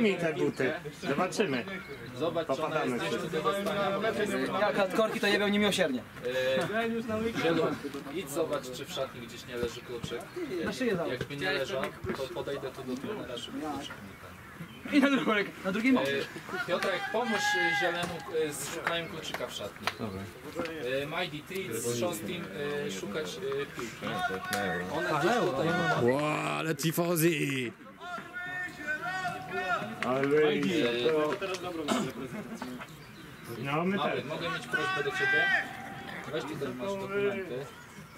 Mi te buty. Zobaczymy. Zobacz, czy ona Popadamy jest się. Jak hardkorki to jebią niemiłosiernie. Zielu, idź zobacz, czy w szatni gdzieś nie leży kluczyk. Na szyję dał. Jakby nie leżał, to podejdę tu do trenera, żeby kluczyk. I na drugą rękę. Na drugim E, Piotrek, pomóż Zielemu e, z szukaniem kluczyka w szatni. Dobra. Majdi, ty idź z Szostim e, szukać e, piłki. Ona gdzieś tutaj. Wow, ale tifosi! Ale E, no my też. mogę mieć prośbę do ciebie? Weź tutaj masz dokumenty.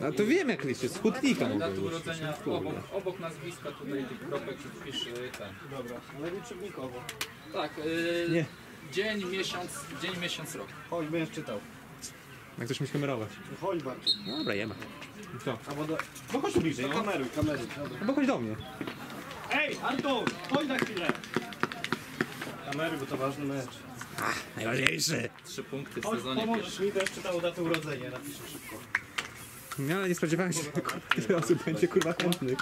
A to wiem jak liczyć, z hutnika mogę liczyć. urodzenia obok, obok nazwiska tutaj tych kropek i wpisz y, ten. Dobra, ale liczywnikowo. Tak, y, Nie. dzień, miesiąc, dzień, miesiąc, rok. Chodź, będziesz czytał. Jak ktoś musi kamerować. Chodź bardziej. Dobra, jema. Co? Albo do... No chodź bliżej, no. Kameruj, kameruj. Dobra. Albo chodź do mnie. Ej, Artur, chodź na chwilę. Kameruj, bo to ważny mecz. Najważniejszy. Trzy punkty w Chodź, sezonie pomożesz pierwszym. mi, też czytał datę urodzenia, napiszę szybko. No ale nie spodziewałem się, że tyle osób będzie kurwa chętnych.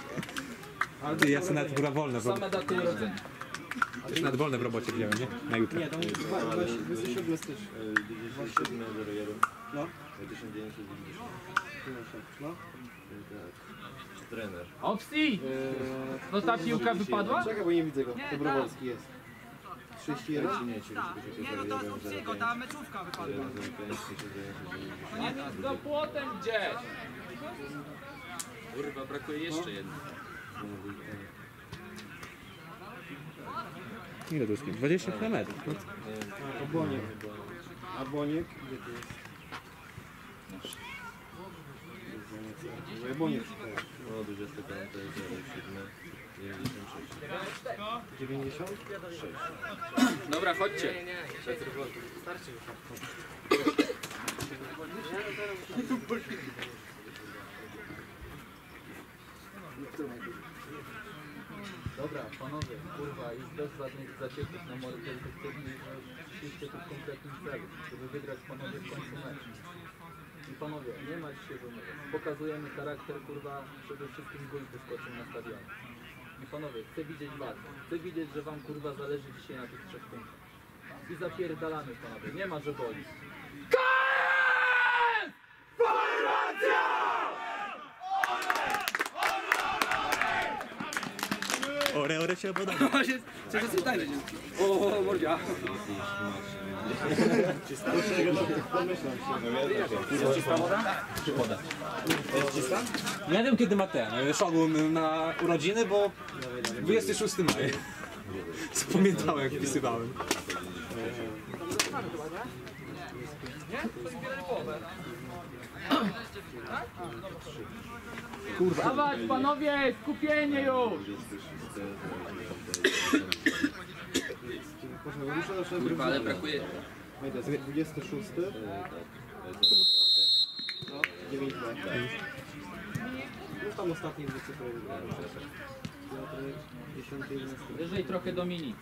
Ty, ja sobie nawet kurwa wolne, w. Same daty urodzenia. nawet wolne w robocie wziąłem, nie? Na jutro. Nie, to jest 27 stycznia. 9701 No. 1990 No. trener. Opsi! No ta piłka wypadła? Czekaj, bo nie widzę go. Dobrowolski jest. 31? Nie, Nie no to z Opsiego, ta meczówka wypadła. Za płotem gdzieś! Kurwa, brakuje jeszcze jednej. Ile to jest? 20 km. No, Aboniek. Aboniek? Gdzie to jest? Aboniek. No, 25, 07, 96. 90? Dobra, chodźcie. Dobra, panowie, kurwa, już bez żadnych zacieków na mory detektywnych, że przyszliście tu w konkretnym celu, żeby wygrać panowie w końcu mecz. I panowie, nie ma dzisiaj żołnierza. Pokazujemy charakter, kurwa, przede wszystkim gól wyskoczył na stadionie. I panowie, chcę widzieć was. Chcę widzieć, że wam kurwa zależy dzisiaj na tych trzech punktach. I zapierdalamy panowie, nie ma, że boli. Ore, ore się podoba. Co to tutaj będzie? O, mordzia. Nie wiem kiedy ma ten. Szedłem na urodziny, bo 26 maj. Zapamiętałem jak wpisywałem. Dawać panowie, skupienie już! Muszę na przykład Kurwa, ale brakuje. Wejdę, 26. No, 9 lat. No tam ostatnie dwie cyfry wybrałem. Piotrek, 10, 11. Wyżej trochę Dominik.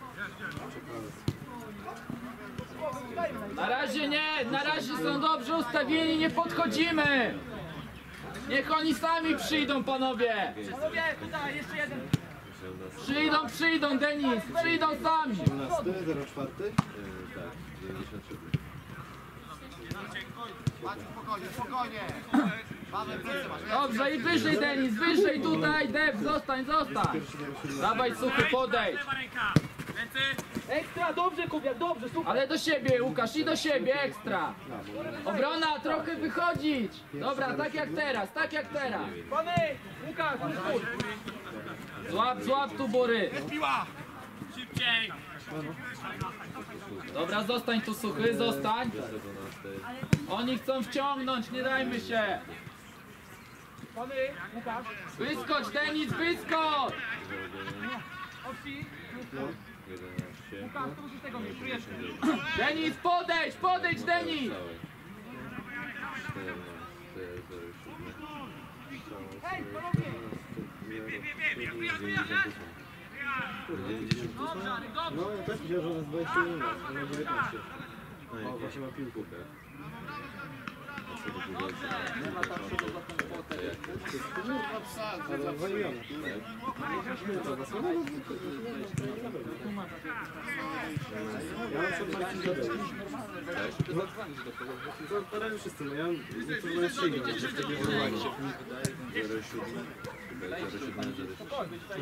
Na razie nie, na razie są dobrze ustawieni, nie podchodzimy! Niech oni sami przyjdą, panowie! Panowie, tutaj jeszcze jeden. Przyjdą, przyjdą, Denis, przyjdą sami! 17, 04. Tak, 93. Spokojnie, spokojnie. Dobrze, i wyżej, Denis, wyżej tutaj, Deb, zostań, zostań! Dawaj, suchy, podejdź! Ekstra, dobrze Kubiak, dobrze, super. Ale do siebie, Łukasz, i do siebie, ekstra! Obrona, trochę wychodzić! Dobra, tak jak teraz, tak jak teraz! Pany, Łukasz, spójrz. Złap, złap tu bury! Piła. Szybciej. Dobra, zostań tu suchy, zostań! Oni chcą wciągnąć, nie dajmy się! Wyskocz, Denis, wyskocz! Opsi. 11. Łukasz, tu z tego, czujesz. Denis, podejdź, podejdź, Denis! 14, 07. Hej, panowie. No, ja też widziałem, że jest 21 lat, on ma 19. O, właśnie ma piłkę. Nie ma tam przodu za tą kwotę. Ale zwolniony. Ja mam przed Marcin Gadeł. To teraz wszyscy, no ja niektórzy mają trzy gry, że wtedy wywołanie. 07, 07,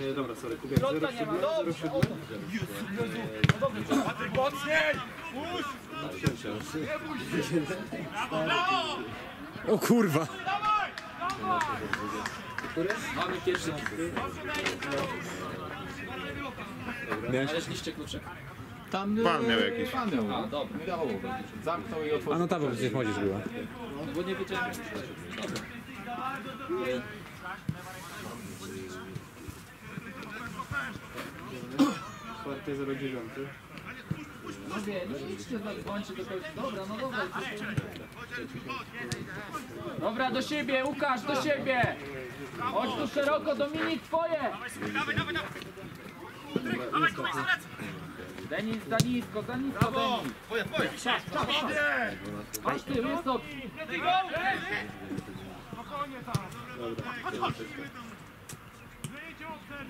Nie, dobra, sorry, Kubiak 07, 07. O kurwa! Mamy pierwszy Miałeś? Należliście klucze. Tam Pan miał jakieś. Pan miał. A, dobra. Zamknął i A otworzył. no tam, bo przecież młodzież była. No bo nie wiedziałem. Dobra. Czwarty, 09. No wie, nie idźcie do. Dobra, no dobra. Dobra, do siebie, Łukasz, do siebie! Chodź tu szeroko, Dominik, twoje! Denis, za nisko, za nisko, Denis. Twoje, twoje. Chodź ty, wysok.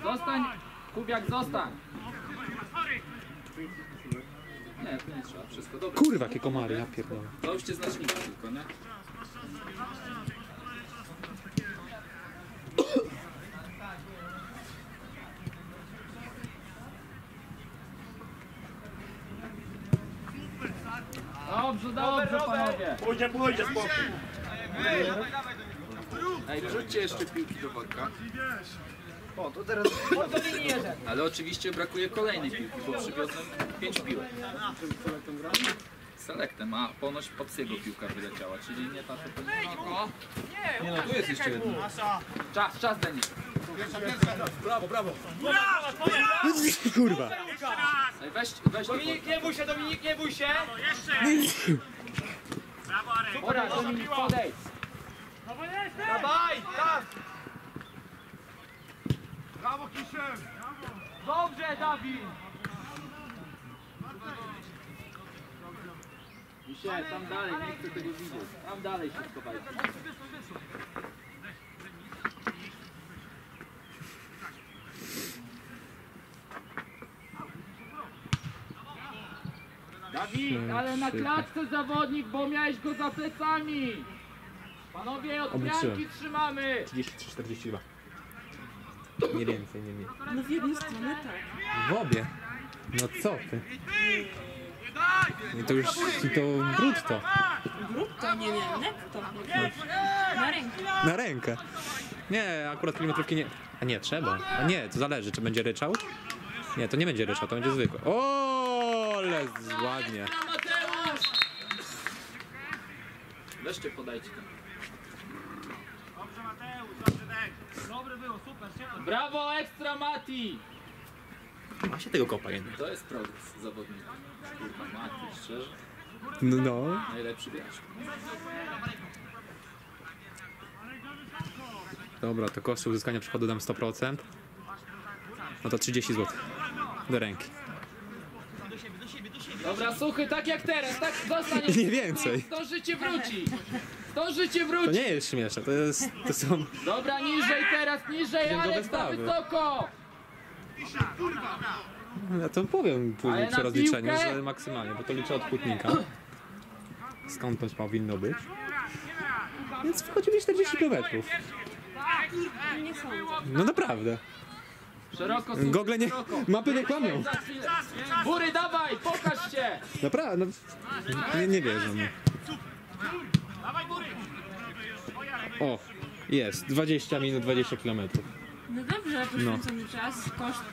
Zostań, Kubiak, zostań. Nie, to nie trzeba, wszystko dobrze. Kurwa, jakie komary, ja pierdolę. Załóżcie znaczniki tylko, nie? Dobrze, dobrze panowie. Pójdzie, pójdzie, spokój. Ej, wrzućcie jeszcze piłki do worka. O, to teraz Ale oczywiście brakuje kolejnej piłki, bo przywiozłem 5 piłek. Selektem, a ponoć Popsiego piłka wyleciała, czyli nie ta, to pewnie... Nie no, tu jest jeszcze jedno. Czas, czas Denis. Kurwa. Ej, weź, weź Dominik, nie bój się, Dominik, nie bój się! Dobra, Dominik, podejdź. Dobrze, Dawid! Dzisiaj, tam dalej, nie chcę tego widzieć. Tam dalej się schowajcie. Dawid, ale na klatce zawodnik, bo miałeś go za plecami! Panowie, od bramki trzymamy! 33, 42. Nie więcej, nie mniej. No w jedną stronę tak. W obie. No co ty? Nie, to już to brutto. Brutto, nie, nie, netto. Na rękę. Na rękę. Nie, akurat kilometrówki nie. A nie, trzeba. A nie, to zależy, czy będzie ryczał. Nie, to nie będzie ryczał, to będzie zwykłe. O, ale ładnie. Mateusz! Weźcie, podajcie tam. Brawo, ekstra Mati! Ma się tego kopa jednak. To jest progres zawodnika. Kurwa, Mati, szczerze. No, no. Najlepszy gracz. Dobra, to koszt uzyskania przychodu dam 100%. No to 30 zł. Do ręki. Dobra, suchy, tak jak teraz, tak zostanie. Nie więcej. Zdążycie wrócić. Zdążycie To wrócić. nie jest śmieszne, to jest. To są. Dobra, niżej teraz, niżej, Alek, za wysoko. Ja to powiem Ale później przy rozliczeniu, piłkę? że maksymalnie, bo to liczę od płótnika. Skąd to powinno być? Więc wychodzi mi 40 km. No naprawdę. Szeroko, suchy, Google nie. szeroko. Mapy nie kłamią. Za chwilę. Bury, dawaj, pokaż się. Naprawdę. No, nie, nie wierzę mi. O, jest. 20 minut, 20 km. No dobrze, poświęcony czas, koszt,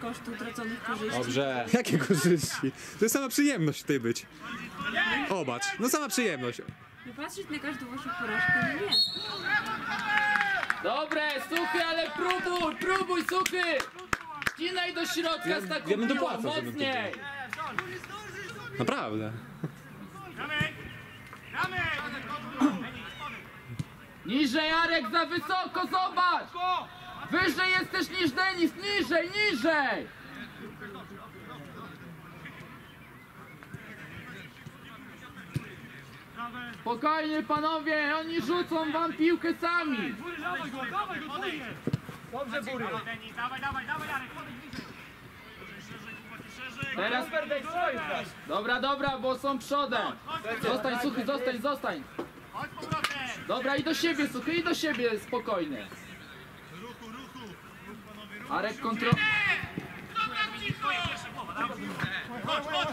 koszt utraconych korzyści. Dobrze. Jakie korzyści? To jest sama przyjemność tutaj być. Obacz, no sama przyjemność. Nie patrzeć na każdą waszą porażkę, no nie. Dobre, suchy, ale próbuj, próbuj, suchy. Ścinaj do środka z taką ja piłą, żebym mocniej. Naprawdę. Niżej, Jarek, za wysoko, zobacz! Wyżej jesteś niż Denis, niżej, niżej! Spokojnie panowie, oni rzucą wam piłkę sami! Dobrze, Bury. Teraz Dobra, dobra, bo są przodem. Zostań, suchy, zostań, zostań. Dobra, i do siebie, suchy, i do siebie, spokojnie. Arek kontrol...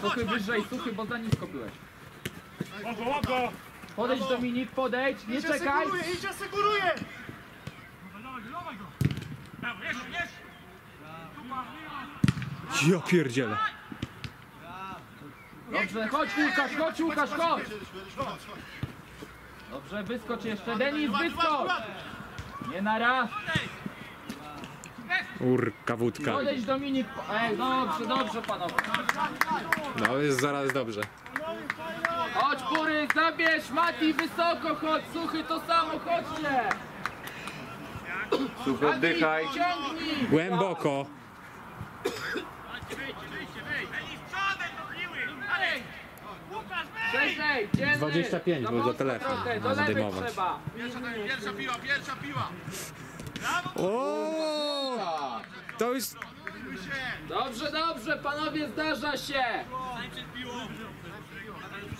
Suchy wyżej, suchy, bo za nisko byłeś. Łogo, łogo! Podejdź Dominik, podejdź, nie czekaj. Idź, asekuruję! Ja pierdzielę. Dobrze, chodź Łukasz, chodź Łukasz, chodź. Dobrze, wyskocz jeszcze, Denis, wyskocz. Nie na raz. Urka wódka. Podejdź Dominik. Ej, dobrze, dobrze panowie. No jest zaraz dobrze. Chodź Bury, zabierz, Mati, wysoko chodź, suchy, to samo, chodźcie. Suchy, oddychaj. Ciągnij. Głęboko. Szerzej, dzielny. 25, Za bo za telefon trochę, do lewej zdejmować. trzeba. O! To jest... Dobrze, dobrze, panowie, zdarza się.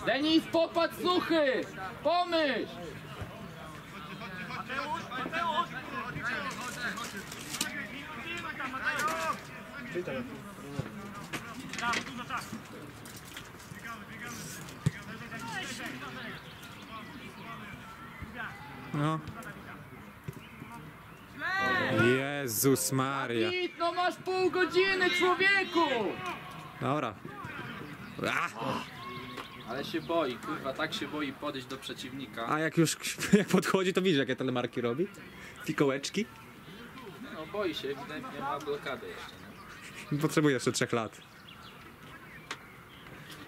Denis, popatrz suchy. Pomyśl. No. Jezus Maria. Git, no masz pół godziny, człowieku. Dobra. A, Ale się boi, kurwa, tak się boi podejść do przeciwnika. a jak już jak podchodzi, to widzisz jakie telemarki robi? Fikołeczki? No boi się, ewidentnie ma blokadę jeszcze. nie? Potrzebuje jeszcze trzech lat.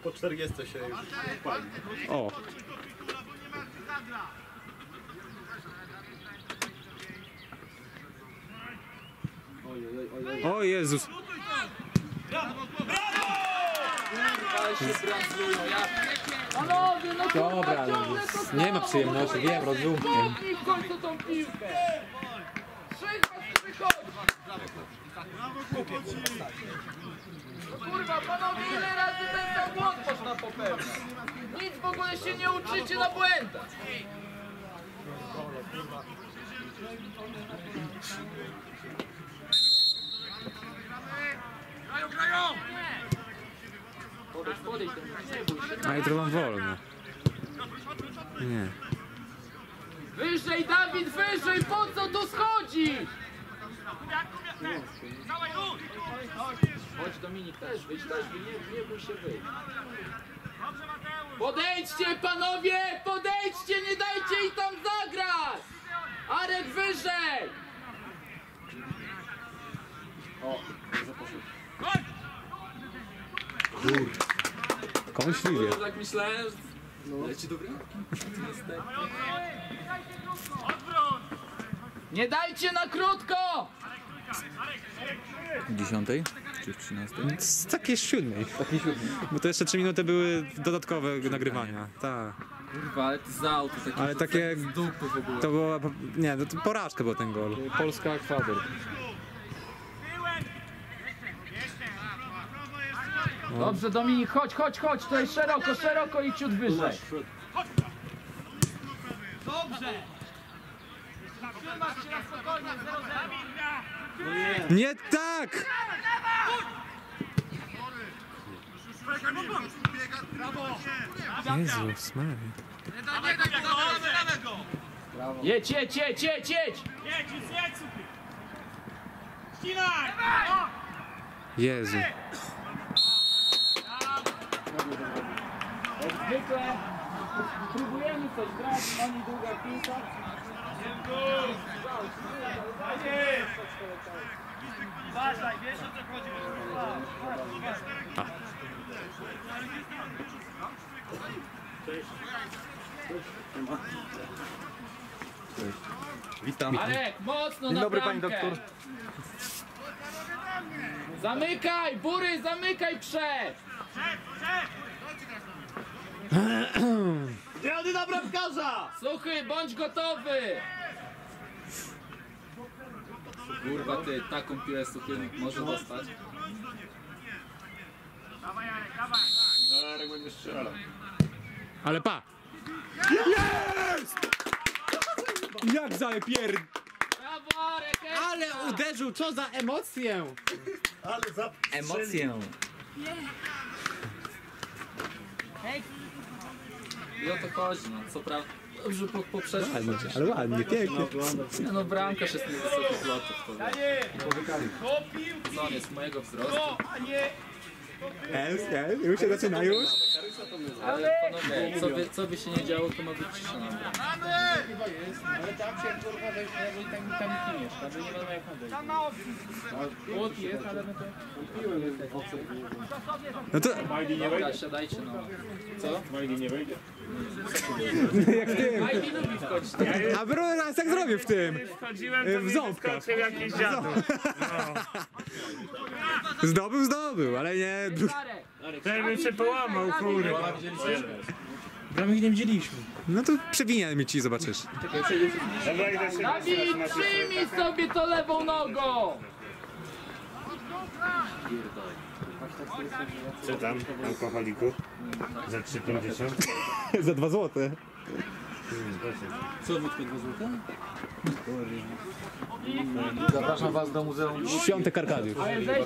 Po 40 się już pali. O. O Jezus. Panowie, no Dobra, samo. nie ma przyjemności, wiem, rozumiem. W końcu tą piłkę. Trzech was wychodzi. No kurwa, panowie, ile razy ten sam błąd można popełniać? Nic w ogóle się nie uczycie na błędach. Podejdź, podejdź bój się. A jutro wam wolno. Nie. Wyżej, Dawid, wyżej, po co tu schodzić? Chodź Dominik też, wyjdź też, nie, nie bój się wyjść. Podejdźcie panowie, podejdźcie, nie dajcie im tam zagrać! Arek wyżej! Kąśliwie. Tak myślałem, że... Leci do. Nie dajcie na krótko! Dziesiątej? Czy w trzynastej? Z takiej siódmej. Bo to jeszcze trzy minuty były dodatkowe nagrywania. Tak. Kurwa, ale ty z autu takie... Ale takie... z dupy w ogóle. To była... Nie, no to porażka był ten gol. Polska Ekwador. Dobrze Dominik, chodź, chodź, chodź, to jest szeroko, szeroko i ciut wyżej. Nie tak! Jezus Maria. Jedź, jedź, jedź, jedź, jedź! Jezu. Jak zwykle próbujemy coś grać, oni długa piłka. Witam. Arek, mocno Dzień na dobry, pani doktor. Zamykaj, bury, zamykaj przed! Jady na bramkarza! Suchy, bądź gotowy! Kurwa ty, taką piłę suchy może dostać. Darek będzie strzelał. Ale pa! Jest! Jak zapier... Brawo, Arek! Ale uderzył, co za emocję! Ale za... Emocję. I o to chodzi, no. Co prawda, dobrze po, poprzeczny. Ładnie, ale ładnie, pięknie. Nie no, bramkarz jest niewysokich lotów. To Co on jest mojego wzrostu? Już się zaczyna, już. Ale panowie, co by, co by się nie działo, to ma być cisza na. Ale tam się kurwa weźmie, bo tam, tam nikt nie mieszka, bo nie wiadomo jak nadejść. Płot jest, ale no to... No to Majdi nie wejdzie? siadajcie no. Co? Majdi nie wejdzie? jak w tym. A Bruno raz tak zrobił w tym. Wchodziłem, to W dziadu. Zdobył, zdobył, ale nie... Ten bym się połamał, kurwa. No to przewiniaj ci, zobaczysz. Idę się Dawid, przyjmij sobie to lewą nogą! Co tam, alkoholiku? Za 3,50? Za dwa złote. Zapraszam was do Muzeum Świątek Arkadiusz.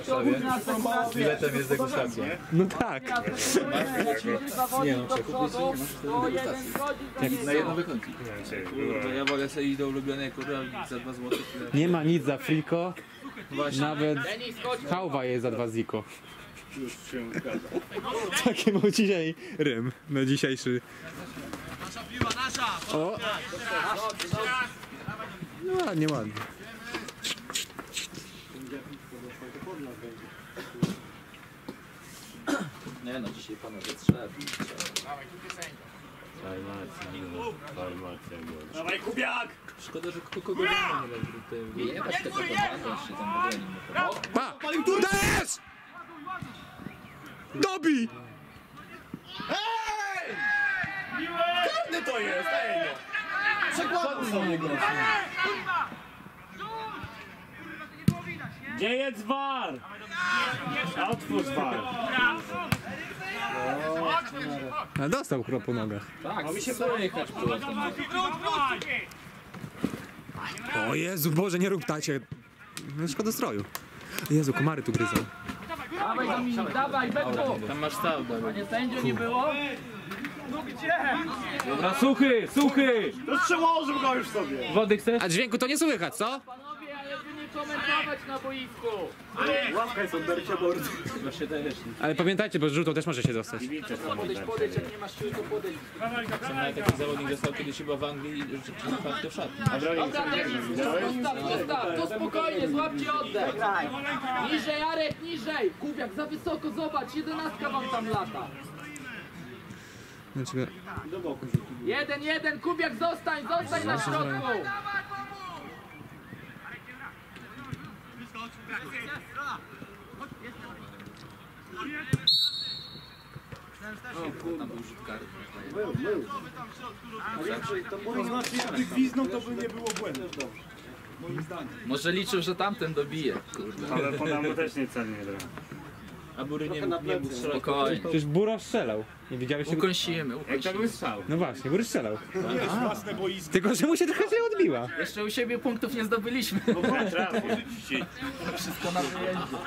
Sekundę. Biletem jest degustacja. No tak. Nie no, to jeden wchodzi, Na jedno wykończy. Ja wolę sobie iść do ulubionej kurwa za 2 zł. Nie ma nic za friko. Nawet hałwa jest za dwa ziko. już się zgadza. Taki był dzisiaj rym na dzisiejszy. O! No ładnie, ładnie. Nie no, dzisiaj panowie trzeba. Dawaj, Kubiak! Szkoda, że kto kogo nie ma. Nie jebać tego komanda, się tam w ogóle nie ma. Pa! Dajesz! Dobi! Karny to jest, ej no! Przekładam sobie go. Gdzie jest war? Otwórz war. A dostał chyba po nogach. Tak, było to. O Jezu, Boże, nie rób tacie. No, Szkoda stroju. Jezu, komary tu gryzą. Dawaj Dominik, dawaj, Betko! Tam masz stał, A nie sędzio nie było? Dobra, suchy, suchy! To przełożył go już sobie. Wody chcesz? A dźwięku to nie słychać, co? Panowie, ale wy nie komentować na boisku! Łapka jest od Bercia Bordy. Też. Ale pamiętajcie, bo z żółtą też może się dostać. Podejdź, podejdź, jak nie masz siły, to podejdź. Nawet taki zawodnik dostał kiedyś chyba w Anglii, czy na fakty w szatni. Dobra, Denis, zostaw, zostaw, to spokojnie, złapcie oddech. Niżej, Arek, niżej! Kubiak, za wysoko, zobacz, jedenastka wam tam lata. Znaczy, Jeden, jeden, Kubiak, zostań, zostań na środku! Tam był rzut karny. To jakby gwiznął, to by nie było błędu. Może liczył, że tamten dobije. Ale podam też gra. A Bury nie, nie mógł strzelać. Spokojnie. przecież Bura strzelał. Nie widziałeś tego? Ukąsimy, Jak ukąsimy. tak. No właśnie, Bury strzelał. Własne boisko. Tylko, że mu się trochę źle odbiła. Jeszcze u siebie punktów nie zdobyliśmy. Trafię. Wszystko na wyjeździe.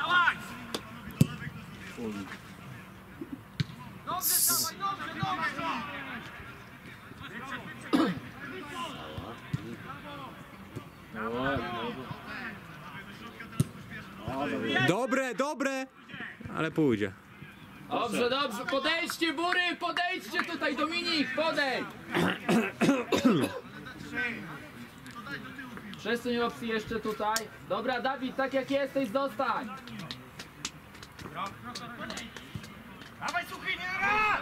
Dobre, dobre! Ale pójdzie. Dobrze, dobrze, podejdźcie, Bury, podejdźcie tutaj, Dominik, podejdź! Przesuń opcję jeszcze tutaj. Dobra, Dawid, tak jak jesteś, zostań. Dawaj, suchy, nie raz!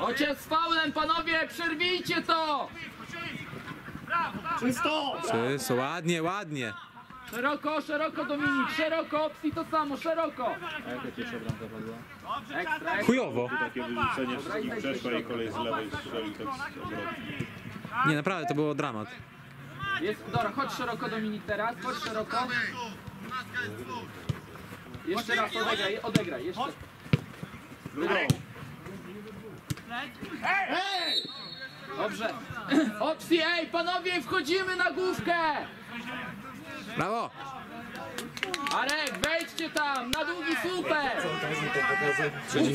Ojciec z faulem, panowie, przerwijcie to! Czysto! Czysto, ładnie, ładnie. Szeroko, szeroko, Dominik, szeroko, opcji to samo, szeroko. A jaka pierwsza bramka padła? Ekstra, ekstra. Chujowo. Takie wyrzucenie wszystkich przeszła i kolej z lewej strzeli tak z obrotu. Nie, naprawdę, to było dramat. Jest, dobra, chodź szeroko, Dominik, teraz, chodź szeroko. Jeszcze raz odegraj, odegraj, jeszcze. Dobrze. Opcji, ej, panowie, wchodzimy na główkę! Brawo! Arek, wejdźcie tam, na długi! Trzeci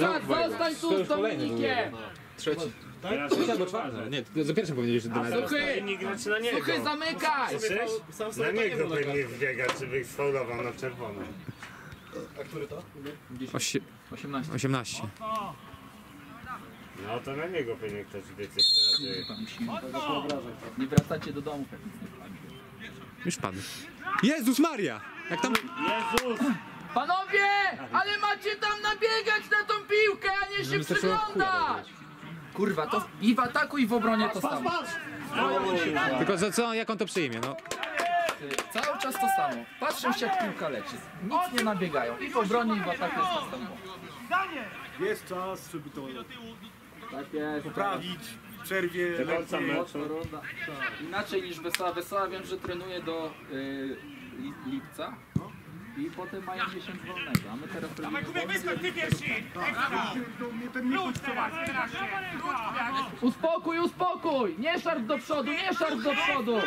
Łukasz, zostań tu z Dominikiem! Trzeci. Trzeci albo czwarty. Nie, za pierwszym powiedziałeś, że Dynamo. Suchy, suchy, zamykaj! Słyszysz? Na niego pewnie wbiega, czy by sfaulował na czerwono. Osie- 18. 18. No to na niego pewnie ktoś więcej pracuje. Nie wracacie do domu. Już padł. Jezus Maria! Jak tam... Jezus! Panowie, ale macie tam nabiegać na tą piłkę, a nie się przyglądać! Kurwa, to i w ataku i w obronie to samo. Tylko za co, jak on to przyjmie, no. Cały czas to samo. Patrzą się jak piłka leci. Nic nie nabiegają. I w obronie i w ataku jest to samo. Jest czas, żeby to Tak jest. poprawić przerwie. Do końca meczu. Inaczej niż Wesoła. Wesoła wiem, że trenuje do y, li, lipca. I potem mają 10 wolnego, a my teraz robimy Uspokój, uspokój! Nie szarp do przodu, nie szarp do przodu!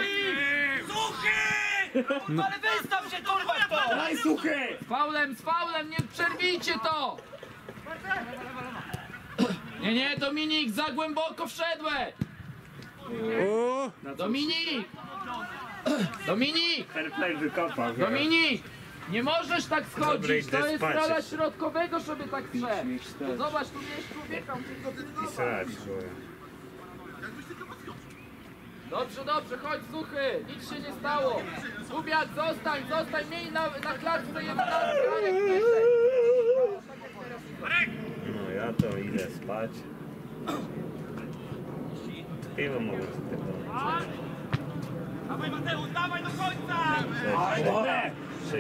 Daj suchy! Z faulem, z faulem, nie przerwijcie to! Nie, nie, Dominik, za głęboko wszedłeś! O! Dominik! Dominik! Fair play wykopał. nie? Dominik! Nie możesz tak schodzić, to jest jeszcze. środkowego, żeby tak szedł. Zobacz, tu nie jest człowieka, on tylko I pilnować. Dobrze, dobrze, chodź suchy, nic się nie stało. Gubiak, zostań, zostań, miej na, na klatce jedenastkę, Arek, wyżej. Ja to idę spać. Piwo mogę spierdolić. Dawaj Mateusz, dawaj do końca!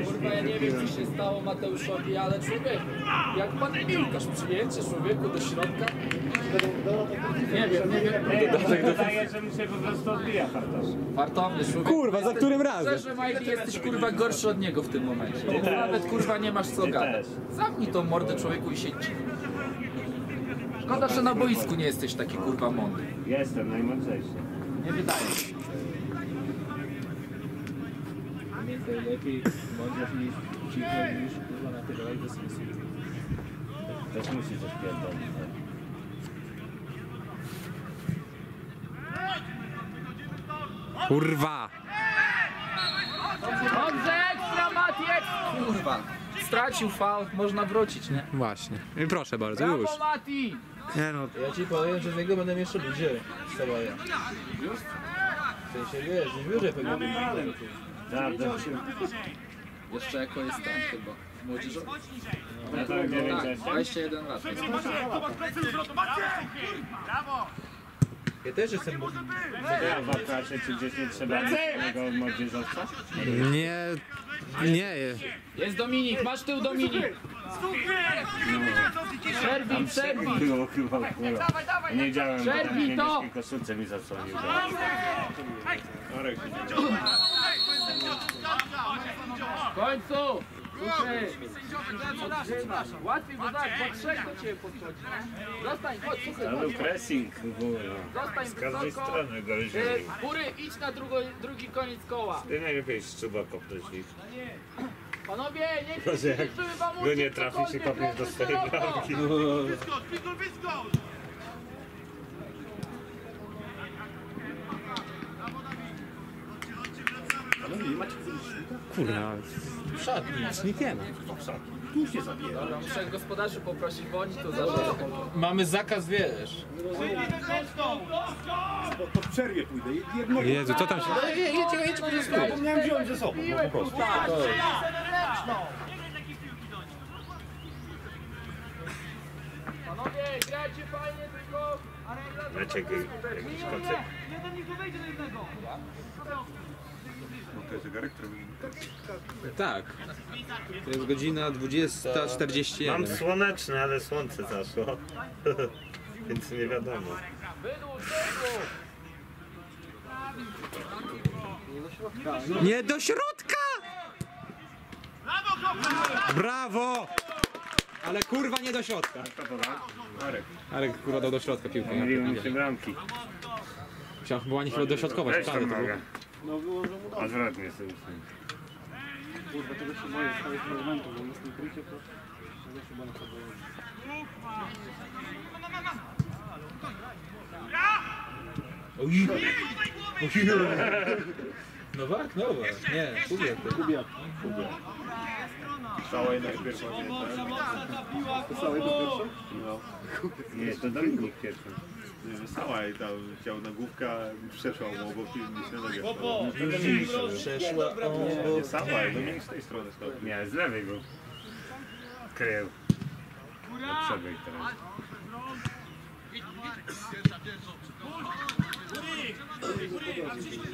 Kurwa, ja nie wiem co się stało Mateuszowi, ale człowiek, jak pan piłkarz przyjęcie człowieku do środka? Nie wiem, nie wiem. Wydaje, że mi się po prostu odbija fartosz. Fartowny człowiek. Kurwa, za którym razem? Szczerze, Majki, jesteś kurwa gorszy od niego w tym momencie. Nawet kurwa nie masz co gadać. Zamknij tą mordę człowieku i siedź. Szkoda, że na boisku nie jesteś taki kurwa mądry. Jestem najmądrzejszy. Nie wydaje mi się. Pamiętaj, lepiej mądrzeć niż cicho niż kurwa na tyle bez sensu. Też musi coś pierdolić. Kurwa! Dobrze, ekstra Matiek! Kurwa. Stracił faul, można wrócić, nie? Właśnie. I proszę bardzo, już. Brawo Mati! Nie no, Ja ci powiem, że z niego będę jeszcze ludzie. Cała ja. Już? W sensie wiesz, nie biurze pewnie. Prawda? Jeszcze jako jest ten chyba. Młodzieżowy. No Tak, czy 21 lat. Ja też jestem ja w aklasie czy gdzieś nie trzeba tego młodzieżowca? nie... Nie, Jest Dominik, masz tył Dominik. Przerwij, przerwij. Było chyba kurwa. Nie że tam Przerwij to! niebieskiej koszulce mi zasłonił. W końcu! Słuchaj! Łatwiej go dać, bo trzech do ciebie podchodzi. Zostań, chodź, słuchaj, chodź. pressing górę. Zostań Z każdej wysoko. strony go E, góry idź na drugo, drugi koniec koła. Ty najlepiej szczuba kopnąć Panowie, nie chcę, jak go nie uciec trafisz i cokolwiek, kopniesz do swojej bramki. kurwa. Nikt nie ma. Dobra, muszę gospodarzy poprosić, bo oni to zaraz. Mamy zakaz, wiesz. To w przerwie pójdę. Jedno Jezu, co tam się... zapomniałem wziąć ze sobą. No, po prostu. Panowie, gracie fajnie, tylko... Macie jakiś koncept? To jest zegarek, który... Tak. To jest godzina 20.41. Mam słoneczny, ale słońce zaszło. Więc nie wiadomo. Nie do środka! Brawo! Ale kurwa nie do środka. Marek. Arek kurwa dał do środka piłkę. Pomyliły mi się bramki. Chciałem chyba ani chwilę dośrodkować. Weź tam nogę. No wyłożę mu dobrze. Odwrotnie ustawię. Kurwa, tego się boję całych momentów, bo na tym krycie to... Tego chyba na sobie... Oj. Nowak? Nowak. Nie, Kubiak. Kubiak. Cała jednak pierwsza pamiętam. To całego pierwsze? No. Nie, to Dominik pierwszy. Sała i tam chciał na główka, przeszła mu obok i się na nogę stało. Przeszła Nie obok. Sała, i Dominik z tej strony stał. Nie, z lewej był. Krył. No przebieg teraz. Bartek! Góry na główkę.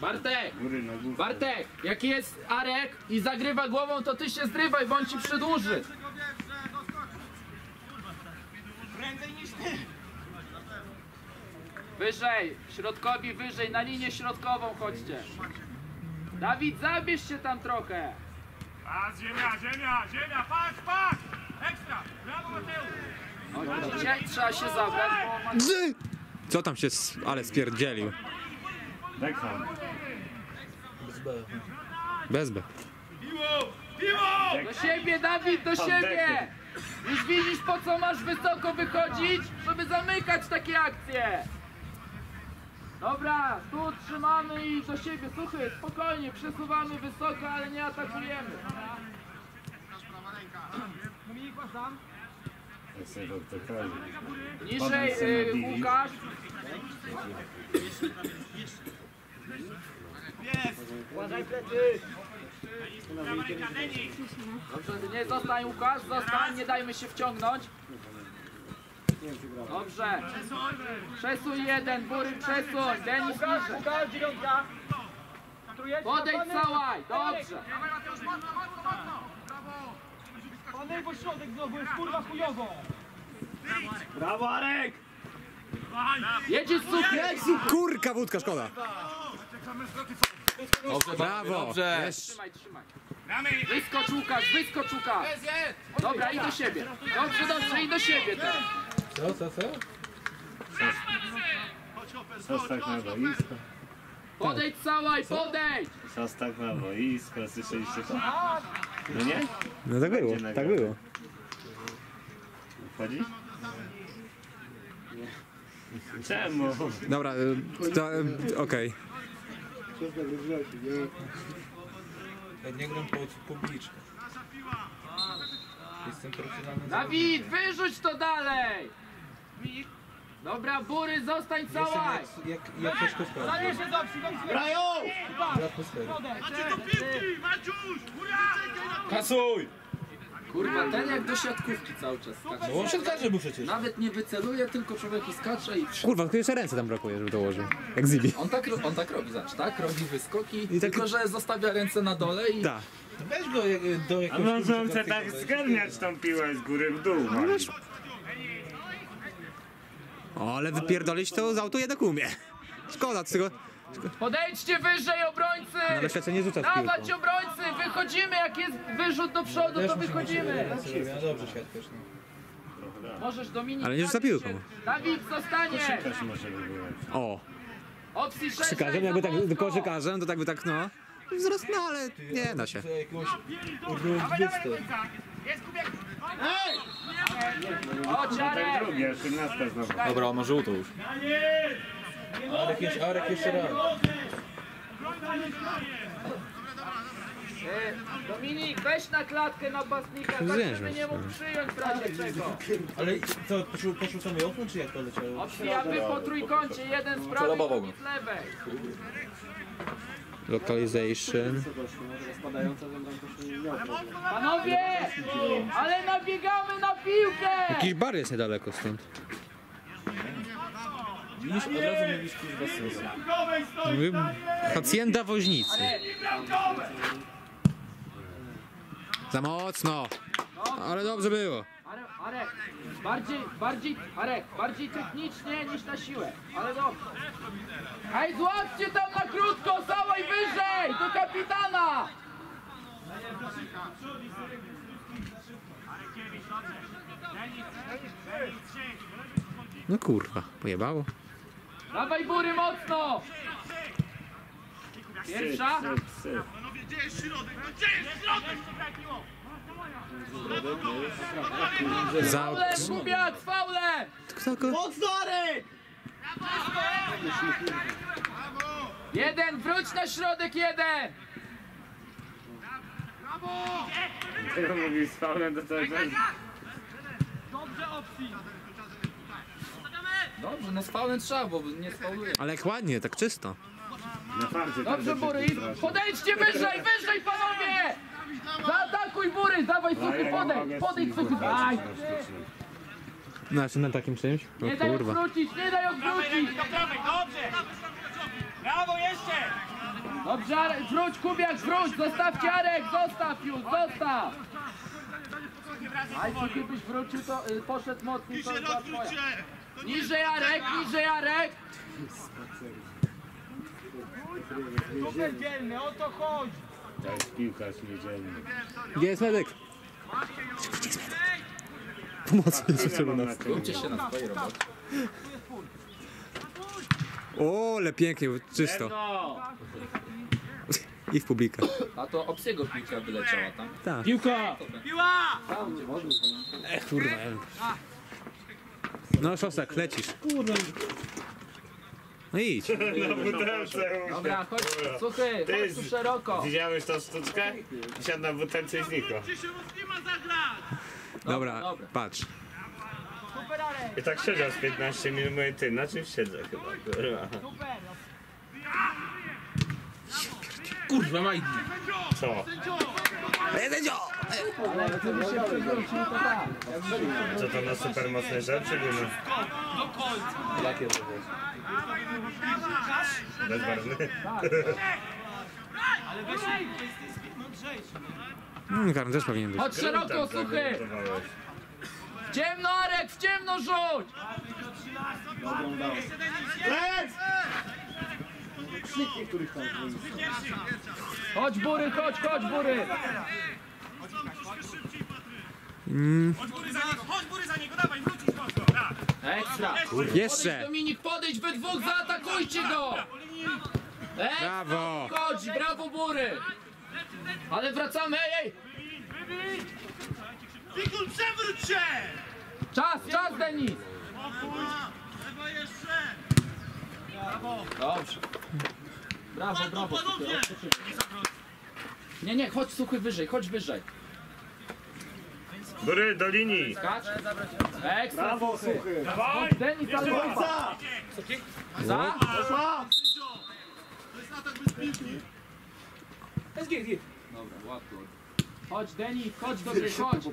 Bartek! Jak jest Arek i zagrywa głową, to ty się zrywaj, bądź ci przedłuży. Wyżej, środkowi wyżej, na linię środkową chodźcie. Dawid, zabierz się tam trochę. A, ziemia, ziemia, ziemia, patrz, patrz! Ekstra! Brawo, Mateusz! O, Dzisiaj trzeba się zabrać, bo! Co tam się ale spierdzielił? Tak sam. Z B. Bez B. Piło! Piło! Do siebie, Dawid, do siebie! Już widzisz, po co masz wysoko wychodzić? Żeby zamykać takie akcje. Dobra, tu trzymamy i do siebie, słuchaj, spokojnie, przesuwamy wysoko, ale nie atakujemy. Niżej, y, Łukasz. Dobrze, nie zostań Łukasz, zostań, nie dajmy się wciągnąć. Dobrze. Przesuń jeden, Bury przesuń, Denis niżej. Podejdź całaj, dobrze. Brawo, Arek! Jedziesz super. Kurka wódka, szkoda. Brawo. Dobrze. Trzymaj, trzymaj. Wyskocz Łukasz, wyskocz Łukasz. Dobra, i do siebie. Dobrze, dobrze, i do siebie teraz. Co, co, co? Sostak na boisko. Podejdź całaj, podejdź. Sostak na boisko. Słyszeliście to? No nie? No tak było, tak było. Wchodzi? Czemu? Dobra, to, y, okej. Ja nie gram pod publiczkę. Jestem profesjonalny Dawid, wyrzuć to dalej. Dobra, Bury, zostań Jestem całaj. jak, jak, Peszkowska. Grają! Dla atmosfery. Macie do piłki! Maciuś! Hurra! Kasuj! Kurwa, ten jak do siatkówki cały czas skacze. No on siatkarzy był przecież. Nawet nie wyceluje, tylko człowiek skacze i... Kurwa, tylko jeszcze ręce tam brakuje, żeby dołożył. Jak Zibi. On tak, ro- on tak robi, zobacz, tak? Robi wyskoki, I tak- tylko że zostawia ręce na dole i... Tak. Weź go jak- do A jakiegoś... może on kurczaka chce tak zgarniać tą piłę z góry w dół. wali. O, ale wypierdolić to z auto jednak umie. Szkoda, tylko Podejdźcie wyżej, obrońcy! na doświadczenie rzuca z Dawać piłką. obrońcy! Wychodzimy! Jak jest wyrzut do przodu, to wychodzimy! No dobrze no. Możesz Dominik. Ale nie rzuca Dawid piłką. się- Dawid, zostanie! Też może wybywać. O, Opcji szerzej, koszykarzem, jakby tak, za koszykarzem, to tak by tak, no. Wzrost, no ale nie da się. Jakiegoś urlubystę. Chodź, Jarek! drugie, 13 znowu. Dobra, on ma żółtą już. Arek jeszcze, Arek jeszcze raz. E, Dominik, weź na klatkę napastnika, tak żeby nie mógł no. przyjąć w razie czego. Ale co, poszło, poszło okno, czy jak to leciało? Opcji jakby po trójkącie, jeden z prawej, drugi z lewej. Localization. No. Panowie! Ale nabiegamy na piłkę! Jakiś bar jest niedaleko stąd. Widzisz, od razu mówisz kurwa sens. Mówię, Hacjenda woźnicy. Za mocno. Ale dobrze było. Arek, bardziej, bardziej, Arek, bardziej technicznie niż na siłę, ale dobrze. Hej, złapcie tam na krótko, Sałaj wyżej, do kapitana! No kurwa, pojebało. Dawaj bury mocno! Pierwsza, Za... faule, Kubiak, faule! Kto go... Mocno, Arek! Jeden, wróć na środek, jeden! Tego mówił z faulem do cały czas. Dobrze, no faulem trzeba, bo nie sfauluje. Ale jak ładnie, tak czysto. Na farcie. Dobrze, Bury, podejdźcie wyżej, wyżej, panowie! Zaatakuj, Bury, dawaj, suchy, podejdź, podejdź, suchy, daj! Znaczy na takim czymś? Nie O daj kurwa. odwrócić, nie daj odwrócić! Dobrze! Brawo, jeszcze! Dobrze, Arek, wróć, Kubiak, wróć, zostawcie Arek, zostaw już, zostaw! Aj, suchy byś wrócił, to y, poszedł mocniej, to była twoja. Niżej Arek, niżej Arek! Dzielny, o to chodzi! To jest piłkarz niedzielny. Gdzie jest medyk? Pomocy jest potrzebna nas. Skupcie się na swojej robocie. O, ale pięknie, czysto. I w publikę. A to obsiego piłka wyleciała tam. Tak. Piłka! Ech, kurwa. No, szosek, lecisz. No idź. Na butelce. Dobra, chodź, suchy, chodź tu szeroko. Widziałeś tą sztuczkę? Siadł na butelce i znikło. Dobra, dobra. patrz. I tak siedział z 15 minut, mówię, ty, na czym siedzę chyba, kurwa. Kurwa, majdi. Co? Co to na super mocne rzeczy? Gumy? Jakie to jest? Bezbarwny? Mm, Karn też powinien być. Chodź szeroko, suchy! W ciemno, Arek, w ciemno rzuć! Chodź bury, chodź, chodź bury! Chodź góry za niego, chodź góry za niego, dawaj, wrócisz mocno! Tak. Ekstra! Jeszcze! Dominik, podejdź, wy dwóch zaatakujcie go! Ekstra! Brawo! Chodź, brawo bury! Ale wracamy, ej, ej! Pikul, przewróć się! Czas, czas Denis! Jeszcze! Dobrze. Brawo, brawo. Nie, nie, chodź suchy wyżej, chodź wyżej. Góry, do linii! Skacz. Ekstra, brawo, suchy. Chodź, Denis, ale za! Za? Dobra, łatwo. Chodź, Denis, chodź do mnie, chodź.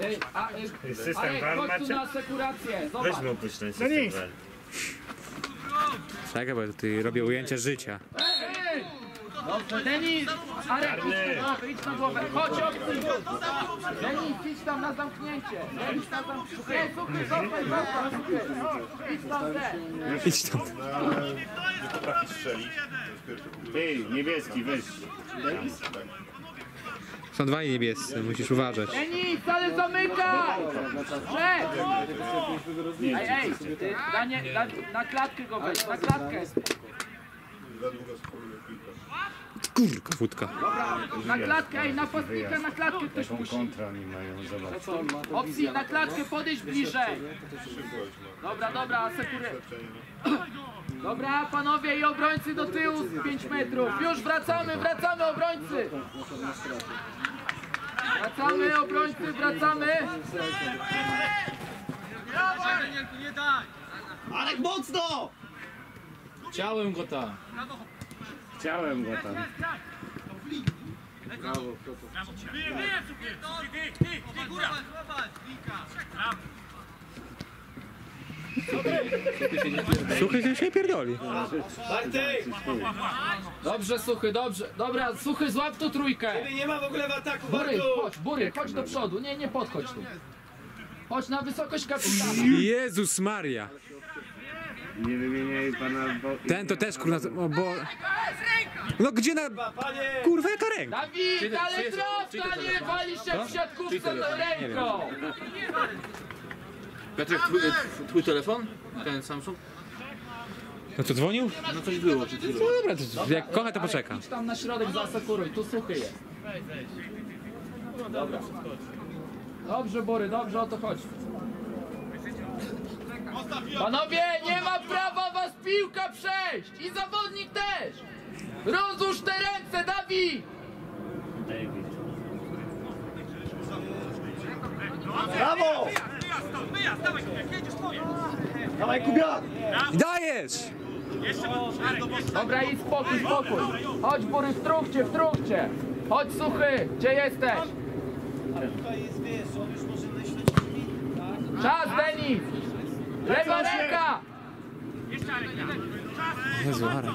Ej, a, ej, System wal chodź tu macie? na sekurację, zobacz. Weźmy opuść ten system wal. Czekaj, bo tutaj robię ujęcie życia. Dobrze, Denis! Arek, idź na głowę, idź na głowę. Chodź, obcy! Denis, idź tam na zamknięcie. Denis, na zamknięcie. Ej, suchy, zostań, zostań, suchy. Idź tam ten. Idź tam. Ty, niebieski, weź. Są dwa niebiescy, musisz uważać. Denis, ale zamykaj! Szef! Ej, ej, ty, Danie, na, na klatkę go weź, na klatkę. Kurka, wódka. Na klatkę, ej, napastnika na klatkę ktoś Taką musi. kontrę oni mają, zobacz. Opcji, na klatkę podejść bliżej. Dobra, dobra, sekury. Dobra, panowie i obrońcy do tyłu z 5 metrów. Już wracamy, wracamy obrońcy. Wracamy, obrońcy, wracamy. Arek, mocno! Chciałem go tam. Chciałem go tam. Wyje, wyje, cukier! Ty, ty, ty, ty, góra! Suchy się się pierdoli. Dobrze, Suchy, dobrze. Dobra, Suchy, złap tu trójkę. Nie ma w ogóle w ataku, Bury, chodź, Bury, chodź do przodu. Nie, nie podchodź tu. Chodź na wysokość kapitana. Jezus Maria. Nie wymieniaj pana. Ten to też kurwa, o, bo... No gdzie na... Kurwa jaka ręka? Dawid, ale trafta, nie walisz się w siatkówce ręką. Piotrek, twój, e, twój telefon? Ten Samsung? No to dzwonił? No coś było przed chwilą. No dobra, to jak kocha to poczeka. Idź tam na środek zasekuruj, tu suchy jest. Dobra. Dobrze, Bory, dobrze o to chodzi. Panowie, nie ma prawa was piłka przejść! I zawodnik też! Rozłóż te ręce, Dawid! Brawo! Dawaj Kubiak! Dajesz! Dobra, i spokój, spokój. Chodź, Bory, w truchcie, w truchcie. Chodź, suchy, gdzie jesteś? Czas, Denis! Lewa ręka! Jezu, Arek.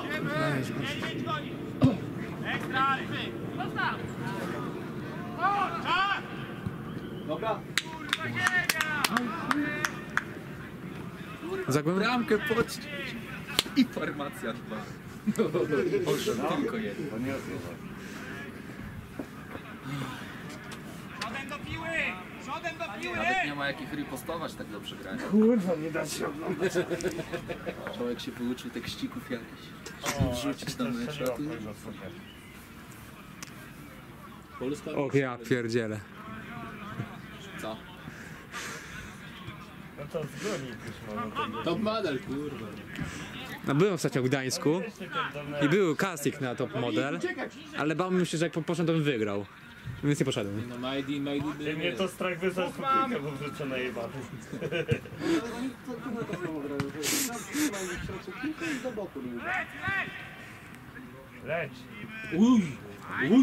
Ekstra, Alek. Czas! Dobra. Zagłęb... Bramkę poczcić. I farmacja dwa. Owszem, tylko jeden. Przodem do piły! Przodem do piły! Nawet nie ma jakich ripostować tak dobrze grania. Kurwa, nie da się oglądać. Człowiek się pouczył tekścików jakichś. Wrzucić na mecz. Polska? Och ja pierdzielę. Co? No to zgoni już mamy. Top model, kurwa. No byłem ostatnio w Gdańsku i był casting na top model, ale bałem się, że jak po- poszedłem to bym wygrał. Więc nie poszedłem. No Majdi, Majdi by Ty mnie to strach wysłać po piłkę, bo wrzucę na jebany. do boku. nie? Leć, leć! Leć!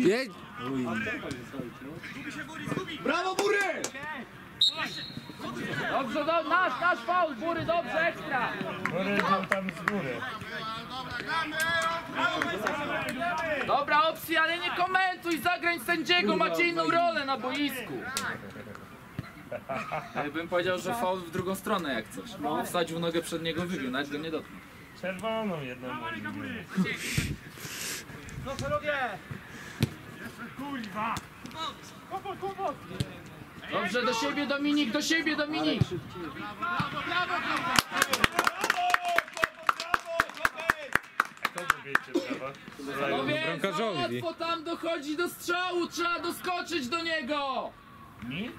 Jedź! Brawo Bury! Dobrze, do, nasz, nasz faul, Bury, dobrze, ekstra. Poryczał tam z góry. Dobra, opcji, ale nie komentuj, zagrań sędziego, macie inną rolę na boisku. Ja bym powiedział, że faul w drugą stronę jak coś. No, wsadził nogę przed niego, wybił, nawet go nie dotknął. Czerwoną jedną mówię. Kurwa! Dobrze, do siebie Dominik, do siebie Dominik. No więc, za Bramkarzowi. łatwo tam dochodzi do strzału, trzeba doskoczyć do niego. Mi?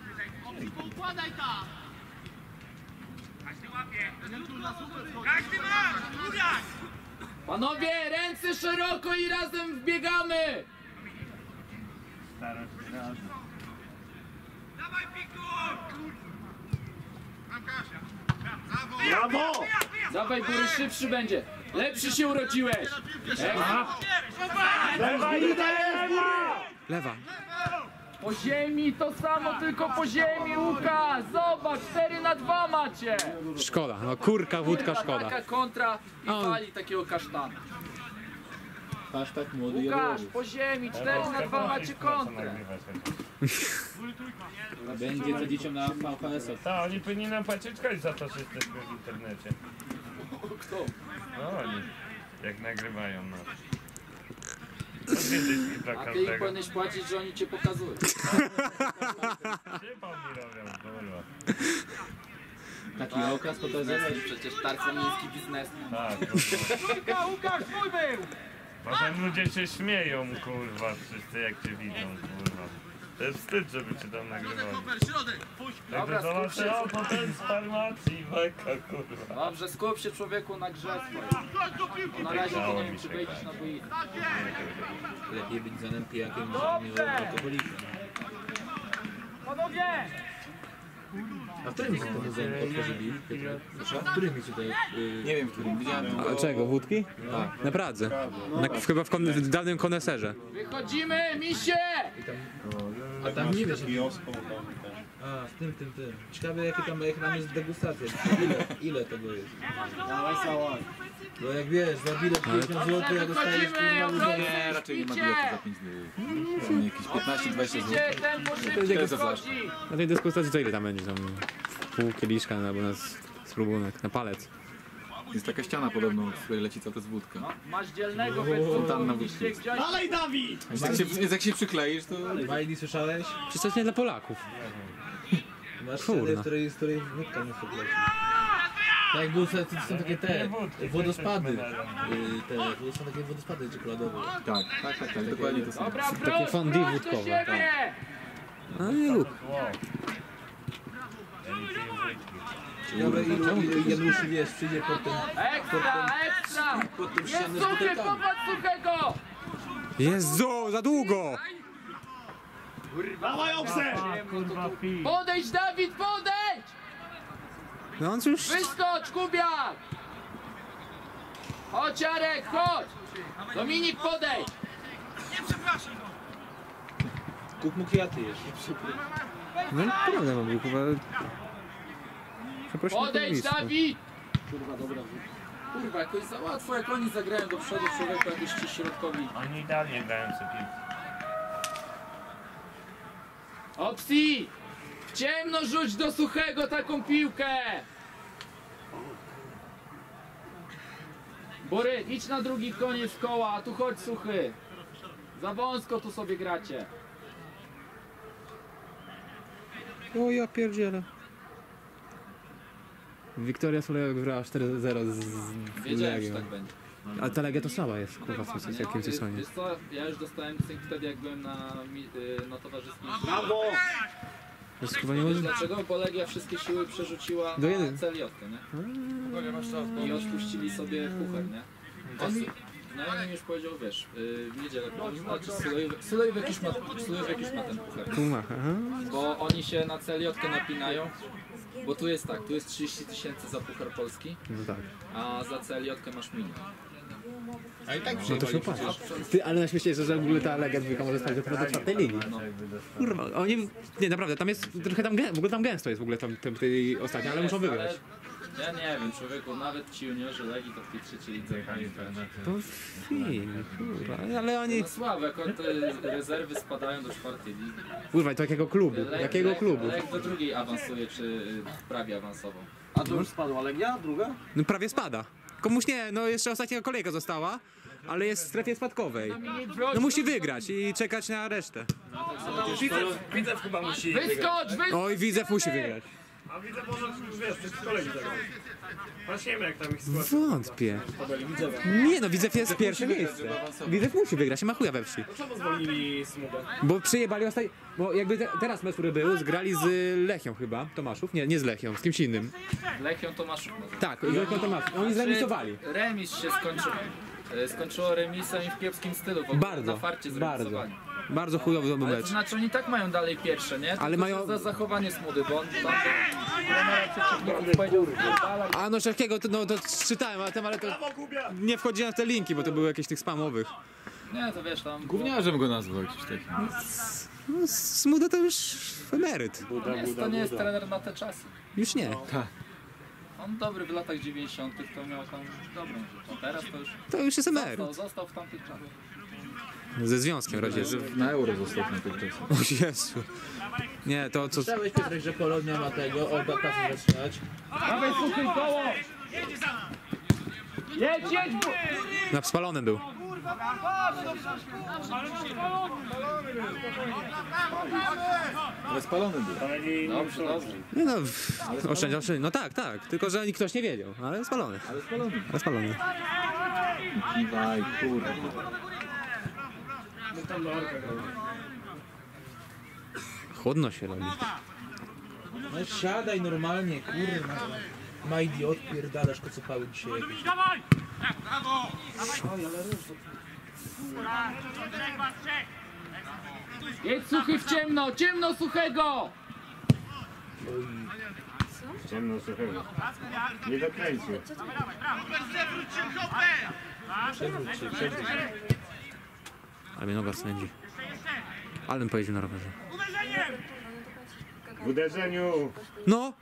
Każdy ma! Ugrać! Panowie, ręce szeroko i razem wbiegamy. Staram się raz. Dawaj, Piku! Brawo! Dawaj, Bury, szybszy będzie. Lepszy się urodziłeś. Dawaj, Lewa. Po ziemi to samo, tylko po ziemi, Łukasz. Zobacz, 4 na 2 macie. Szkoda, no kurka, wódka, szkoda. Taka kontra i A. fali takiego kasztana. Hashtag młody Łukasz, po ziemi, 4 na 2 macie kontrę. Będzie to dzieciom na VHS-ach. Tak, oni powinni nam płacić za to, że jesteśmy w internecie. Kto? No oni, jak nagrywają nas. Dla A ty im powinieneś płacić, że oni cię pokazują. Przypał mi robią, kurwa. Taki okaz pokazany. Przecież tarcamiński biznes. Tak, kurwa. Łukasz, Łukasz, twój był! Potem ludzie się śmieją, kurwa, wszyscy jak cię widzą, kurwa. To jest wstyd, żeby cię tam nagrywali. Dobra, Także skup się. o, potem z farmacji, beka, kurwa. Dobrze, skup się człowieku na grze swojej. Na razie to nie wiem, czy wejdziesz na boisko. Lepiej być zanem pijakiem niż alkoholikiem. Panowie! A w którym ten muzeum otworzyli? Proszę? W którym miejscu to jest? Nie wiem w którym, widziałem A czego, wódki? Tak. Na Pradze. Na, chyba w, kon, w dawnym koneserze. Wychodzimy, misie! A tam nie wiesz, A, w tym, tym, tym. Ciekawe jakie tam, jak tam jest degustacja. Ile, ile tego jest? Dawaj, sałat. Bo jak wiesz, za bilet 50 zł, ja obrony, ludzie. raczej nie ma biletu za 5 dni. Są jakieś 15-20 zł. Szybciej jest za wchodzi. Na tej dyskusji to ile tam będzie tam? pół kieliszka albo na spróbunek, na palec. Jest taka ściana podobno, z której leci cały czas wódka. Masz dzielnego Fontanna wódki. wziąć Więc jak się, więc jak się przykleisz, to... Majdi słyszałeś? Przecież nie dla Polaków. Masz scenę, w której, z której wódka nie sobie Tak jak były, to są takie te wodospady. y, Te, to są takie wodospady czekoladowe. Tak, tak, tak, tak, dokładnie to samo. Dobra, Takie proszę do wódkowe, siebie! No i rób. Ciekawe ilu, ilu Januszy wiesz, przyjdzie pod ten, Ekstra, ekstra! pod Jest ścianę z suchy, butelkami. popatrz suchego! Jezu, za długo! Podejdź Dawid, podejdź! No on już... Wyskocz, Kubiak! Chodź Jarek, chodź! Dominik, podejdź! Kup mu kwiaty jeszcze. No prawda mam chyba... Przepraszam, Podejdź Dawid! Kurwa, dobra. Kurwa, jakoś za łatwo, jak oni zagrają do przodu człowieku, jakoś ci środkowi. Oni i dalej grają sobie. Opsi! W ciemno rzuć do suchego taką piłkę! Bory, idź na drugi koniec koła, a tu chodź suchy. Za wąsko tu sobie gracie. O ja pierdzielę. Wiktoria Sulejek wygrała 4-0 z, z Wiedziałem, że Legią. tak będzie. Ale ta Legia to słaba jest, kurwa, w sensie jakimś wiesz, sezonie. wiesz co, ja już dostałem cynk wtedy, jak byłem na, mi- y, na towarzyskim. To jest chyba nie Wiesz może... dlaczego? Bo Legia wszystkie siły przerzuciła Do na jeden. celiotkę, nie? I odpuścili sobie puchar, nie? Oni... No i on już powiedział, wiesz, yy, w niedzielę powiedział, znaczy Sulejów- Sulejów jakiś ma, ten puchar. Pumacha, aha. Bo oni się na celiotkę napinają, bo tu jest tak, tu jest 30 tysięcy za puchar polski, No tak. a za celiotkę masz milion. A i tak No to się opłaca. Ty, ale najśmieszniejsze, że w ogóle ta Legia dwójka może stać dopiero do czwartej ligi. Kurwa, oni... Nie, naprawdę, tam jest trochę tam... gę- W ogóle tam gęsto jest w ogóle tam, tam tej ostatniej, ale muszą wygrać. Ja nie wiem, człowieku, nawet ci juniorzy Legii to w tej trzeciej lidze pamiętają. To film, kurwa, ale oni... No słabe, jak te rezerwy spadają do czwartej ligi. Kurwa, to jakiego klubu? Lech- Jakiego Lech- klubu? Lech do drugiej awansuje, czy y, prawie awansował. A to już spadła Legia? Druga? No prawie spada. Komuś nie, no jeszcze ostatnia kolejka została, ale jest w strefie spadkowej. No musi wygrać i czekać na resztę. Widzew chyba musi. Wyskocz, wyskocz! Oj, Widzew musi wygrać. A widzę, może już wiesz, zagrał. Patrzymy jak tam ich skład. Wątpię. Nie no, Widzew jest pierwsze miejsce. Widzew musi wygrać, nie ma chuja we wsi. Czemu zwolnili Smugę? Bo przyjebali ostatni... Bo jakby te, teraz mecz, który był, zgrali z Lechią chyba, Tomaszów? Nie, nie z Lechią, z kimś innym. Lechią Tomaszów. Tak, z Lechią Tomaszów. Oni zremisowali. Remis się skończył. e, Skończyło remisem i w kiepskim stylu. Bardzo, na farcie bardzo. Bardzo chujowy to był Ale to mecz. znaczy oni tak mają dalej pierwsze, nie? Ale Tylko, mają- że Za zachowanie smudy, bo on tam powiedział. A no jakiego, to, no to czytałem, ale, tam, ale to nie wchodziłem w te linki, bo to były jakieś tych spamowych. Nie, to wiesz tam... Gówniarzem go nazwał jakiś taki. No, Smuda to już emeryt. To nie jest, to nie jest trener na te czasy. Już nie. On dobry w latach 90. to miał tam dobrą rzecz. A teraz to już To już jest emeryt. został, został w tamtych czasach. Ze związkiem radzieckim. Na euro został na tych czasach. O Jezu. Nie, to co... Słyszałeś Piotrek, że Polonia ma tego, oba kasy zaczynać. Dawaj suchy koło! Jedź, jedź! Na spalonym był. Ale spalony był. Dobrze, dobrze. Nie no, oszczędź, oszczędź. No tak, tak. Tylko, że nikt ktoś nie wiedział. Ale spalony. Ale spalony. Ale spalony. Kiwaj, kurwa. Chłodno się robi. No siadaj normalnie, kurwa. Majdi, odpierdalasz kocopały dzisiaj jakieś. Dawaj! Brawo! Jedź suchy w ciemno, ciemno suchego! Ciemno suchego. Nie dokręcił. Przewróć się, przewróć się. Ale mnie noga snędzi. Ale bym pojeździł na rowerze. W uderzeniu. No!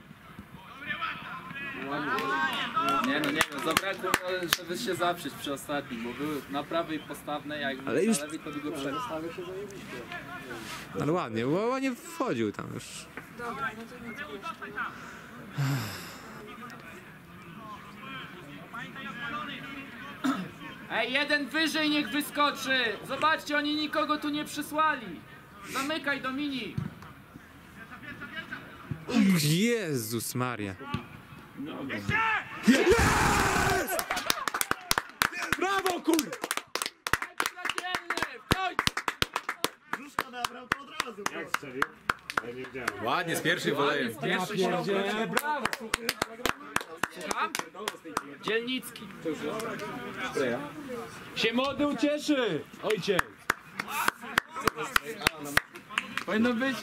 Nie no, nie wiem, zabrakło, no, żeby się zaprzeć przy ostatnim, bo były na prawej postawnej, a jak Ale już- na lewej to by go przed. Ale ładnie, bo ładnie wchodził tam już. Dobra, no to nic Ej, jeden wyżej niech wyskoczy! Zobaczcie, oni nikogo tu nie przysłali! Zamykaj, Dominik! Jezus Maria. Brawo, kur... Nabrał to od razu. Jak strzelił? Ja nie widziałem. Ładnie, z pierwszej się brawo! Słucham? Dzielnicki. Się młody ucieszy! Ojciec! Powinno być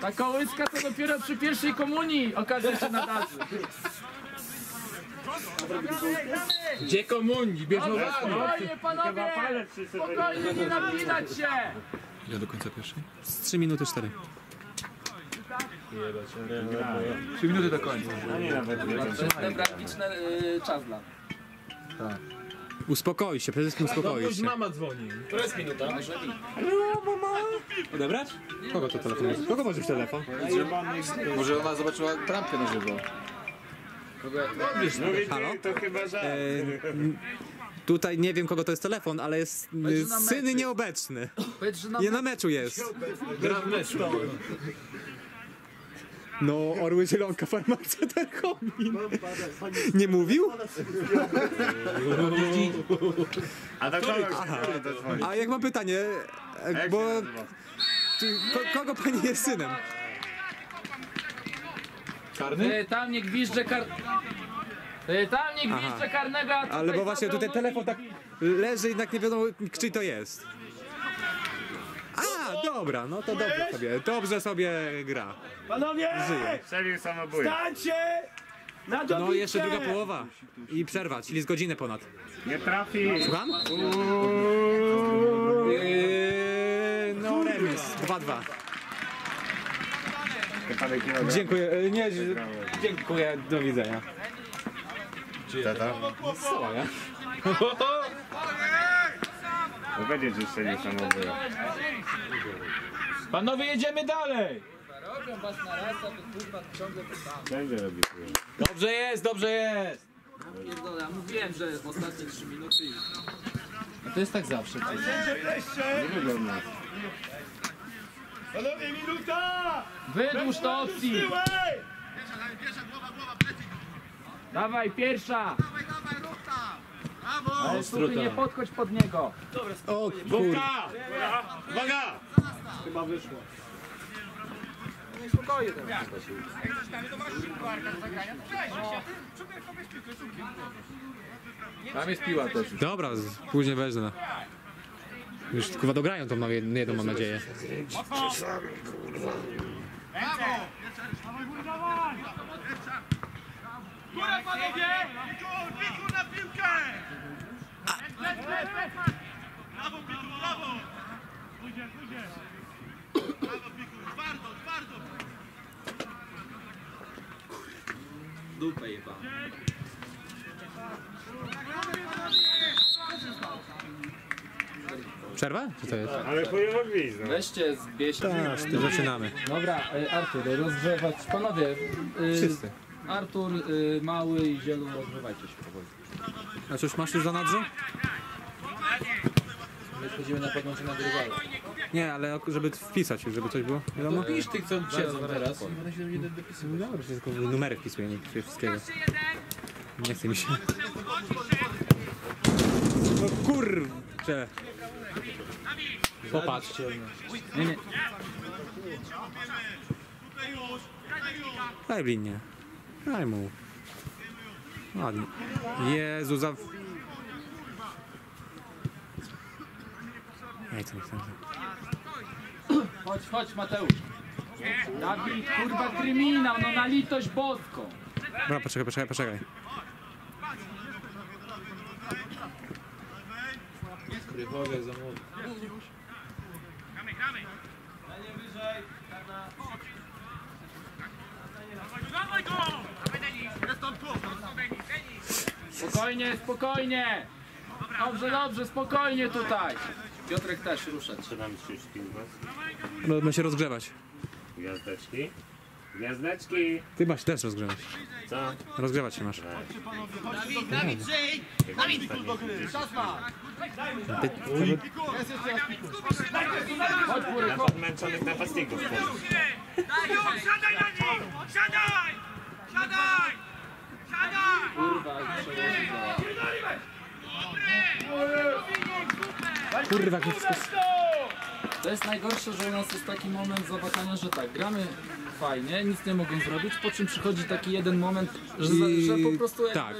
ta kołyska to dopiero przy pierwszej komunii okaże się nadarzy. Gdzie komunii? Bierzmy Spokojnie panowie! Spokojnie, nie napinać się! Ja do końca pierwszej? Z 3 minuty 4. Trzy minuty do końca. A nie nawet nie. Newralgiczny y, czas dla. Uspokoi się, przede wszystkim uspokoi się. mama dzwoni. Odebrać? Kogo to telefon jest? Kogo może być telefon? Może ona zobaczyła trampkę na żywo. No wiecie, Halo? to chyba żart. E, tutaj nie wiem kogo to jest telefon, ale jest y, syn nieobecny. Powiedz, że na Nie na meczu jest. Gra w meczu. No, Orły Zielonka, farmacja Terchomin. Nie mówił? A to dzwonić? A jak mam pytanie, e, bo czy, ko, kogo pani jest synem? Y, tam nie gwizdże kar... Y, tam nie gwizdże karnego, a tutaj Ale bo właśnie tutaj telefon tak leży, jednak nie wiadomo czyj to jest. A, dobra, no to dobrze sobie, dobrze sobie gra. Panowie! Żyje. Strzelił samobój. Stańcie! Na! No jeszcze druga połowa i przerwa, czyli z godziny ponad. Nie trafi. Słucham? No remis, 2-2. Wypadek kilogram. Dziękuję, e, nie, dziękuję, do widzenia. Tata? No będzie, strzelił samobój. Panowie, jedziemy dalej! Robią was na raz, a wy kurwa ciągle to samo. Będzie robił. Dobrze jest, dobrze jest! Pierdolę, ja mówiłem, że w ostatnie 3 minuty. A to jest tak zawsze. Nie wygląda. Panowie, minuta! Wydłuż to opcji! Dawaj, pierwsza! Ale słuchaj, nie podchodź pod niego! O kur... Bułka! Uwaga! Tam jest piła też. Dobra, później wezmę. Już chyba dograją tą mam jedną mam nadzieję. Górę, panowie! Piku na piłkę! Brawo, Piku, brawo! Pójdzie, pójdzie! Brawo, Piku, twardo, twardo! Dupę jeba. Przerwa? Co to jest? Ale chujowo gwizd, Weźcie, zbierzcie. Tak, zaczynamy. Dobra, y, Artur, rozgrzewać. Panowie, y, Wszyscy. Artur, y, Mały i Zielu, rozgrzewajcie się powoli. A coś masz już za nadrze? My schodzimy na na drugą. Nie, ale żeby wpisać, żeby coś było, wiadomo? Pisz tych, co siedzą teraz. Będę się jeden dopisywać. No Dobra, tylko numery wpisuję, nie wpisuję wszystkiego. Nie chce mi się. No kurczę. Popatrzcie. Nie, nie. Daj w linię. Daj mu. Ładnie. Jezu, za... Ej, co nie. Chodź, chodź, Mateusz. Dawid, kurwa, kryminał, no na litość boską. Dobra, poczekaj, poczekaj, poczekaj. Krywowie za młody. Dawaj go! Jest on tu! Spokojnie, spokojnie. Dobrze, dobrze, spokojnie tutaj. Piotrek też ruszać. Co tam się śpiewa? Będę się rozgrzewać. Gwiazdeczki. Gwiazdeczki. Ty masz też rozgrzewać. Co? Rozgrzewać się masz. Na podmęczonych napastników. Już, siadaj na nich! Siadaj! Siadaj! Kurwa, i. Kurwa, jak wszystko... To jest najgorsze, że u nas jest taki moment zawahania, że tak, gramy fajnie, nic nie mogą zrobić, po czym przychodzi taki jeden moment, że, I- za, że po prostu jakby tak.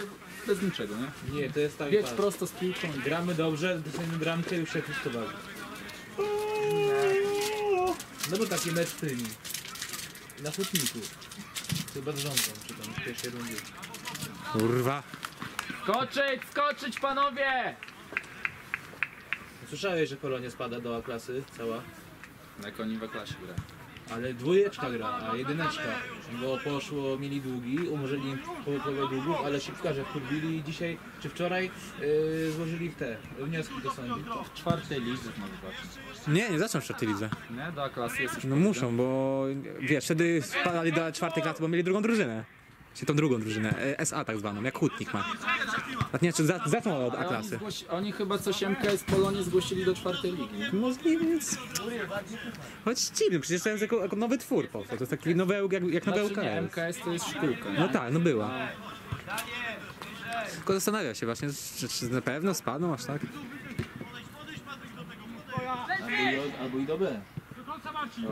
bez niczego, nie? Nie, to jest tak. Biec prosto z piłką Gramy dobrze, dostajemy bramkę i już się jakoś to bawi. No bo taki mecz w tym. Na hutniku. Chyba z rządzą, czy tam w pierwszej rundzie. Kurwa. Skoczyć, skoczyć panowie! Słyszałeś, że Polonia spada do A klasy cała? Jak oni we klasie gra. Ale dwójeczka gra, a jedyneczka. Bo poszło, mieli długi, umorzyli im połowę długów, ale siatkarze wkurwili i dzisiaj, czy wczoraj, yy, złożyli w te wnioski do sądu. W czwartej lidze znowu zobaczyć. Nie, nie zaczną w czwartej lidze. Nie, do A klasy jest już No muszą, bo wiesz, wtedy spadali do czwartej klasy, bo mieli drugą drużynę. Czy tą drugą drużynę, e, SA tak zwaną, jak hutnik ma. A nie, czy za- zaczną od A Ale oni, zgłosi, oni chyba coś MKS Polonie zgłosili do czwartej ligi. Możliwe, więc... Choć dziwny, przecież to jest jako, jako nowy twór powstał, to jest taki nowy, jak, jak nowy Znaczy nie. MKS to jest szkółka. No tak, no była. Tylko zastanawia się właśnie, czy, czy na pewno spadną aż tak? Albo, i, albo i do B.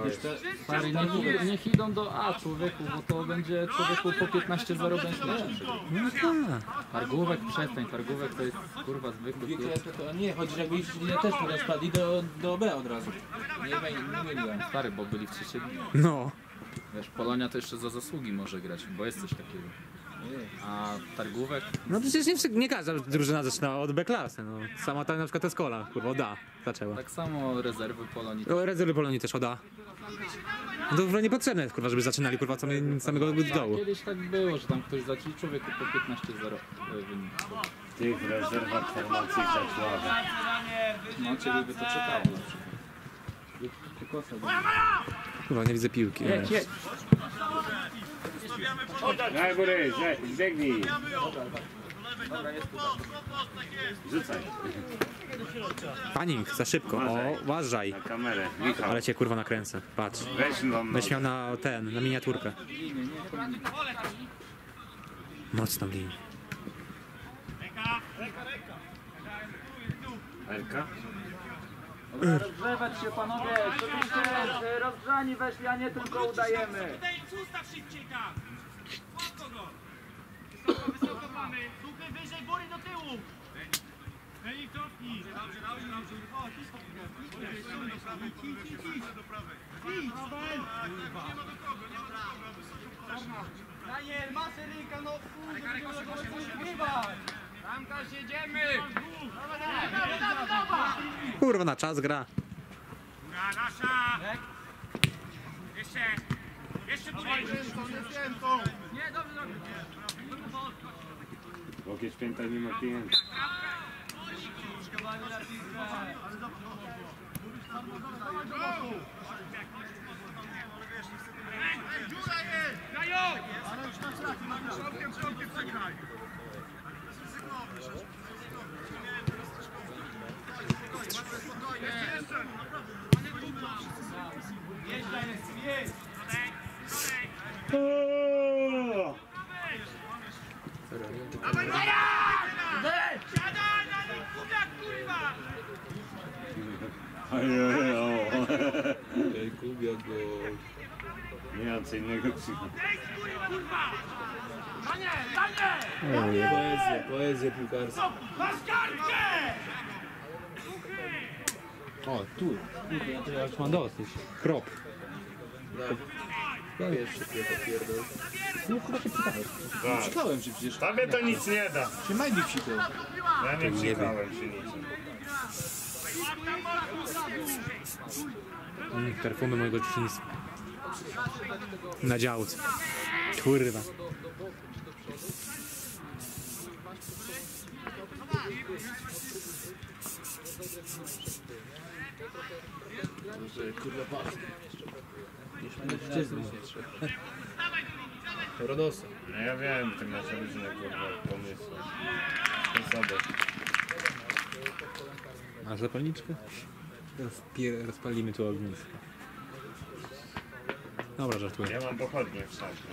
Jeszcze, stary, niech, niech idą do A człowieku, bo to będzie człowieku po 15-0 będzie mecz. No tak. Targówek przestań, targówek to jest kurwa zwykły klub. jest to, nie, chodzi, żeby iść też teraz spadli do, do B od razu. Nie, wej- nie myliłem. Stary, bo byli w trzeciej lidze. No. Wiesz, Polonia to jeszcze za zasługi może grać, bo jest coś takiego. A targówek? No przecież nie, nie każda drużyna zaczyna od B klasy, no. Sama ta na przykład Escola, kurwa, od A zaczęła. Tak samo rezerwy Polonii. O, Rezerwy Polonii też od A. No to w ogóle niepotrzebne jest, kurwa, żeby zaczynali, kurwa, od samej- samego dołu. Kiedyś tak było, że tam ktoś zaczął człowieku po 15-0 wynik. Tych w rezerwach formacji Zacława. No, ciebie by to czekało. Kurwa, nie widzę piłki. Na góry, zbiegnij. Rzucaj Panik, za szybko. O, uważaj. na kamerę. Michał, Ale cię kurwa nakręcę. Patrz. weź no. Będziesz miał na ten, na miniaturkę. Mocną linię. Elka? Rozgrzewać się panowie, żebyście rozgrzani weszli, a nie tylko udajemy. Tutaj ustaw szybciej tam! Łatwo go! Wysoko, wysoko mamy! Słuchy wyżej, góry do tyłu! Ej, cofnij! Dobrze, dobrze, dobrze. O, idź do prawej. Idź, idź, idź. Idź, Paweł! Nie ma do kogo, nie ma do kogo. Daniel, masz rynka, no kurde, go wygrywać. Tamka siedziemy. Kurwa, na czas gra. Góra nasza! Jeszcze! Jeszcze górej! Nie, dobrze, dobrze. Łokieć pięta nie ma klienta. Dają! Siadaj na nich, kubiak, kurwa! Ojojo. Ej, Kubia go. Nie ma co innego krzyku. Poezja, poezja piłkarska. Masz kartkę! O, tu. Kurwa, ja już mam dosyć. Krop. Ja jeszcze nie popierdol. No chyba się pytałeś. Czytałem się przecież. Tobie to nic nie da. Się Majdi psikał. Ja nie psikałem się niczym. Mm, perfumy mojego dzieciństwa. Na działce. Kurwa. Kurwa, patrz. Jeszcze nie trzeba. Rodosa. No ja wiem, ty masz różne kurwa pomysły. Sposoby. Masz zapalniczkę? Rozpie- rozpalimy tu ognisko. Dobra, żartuję. Ja mam pochodnie w szafie.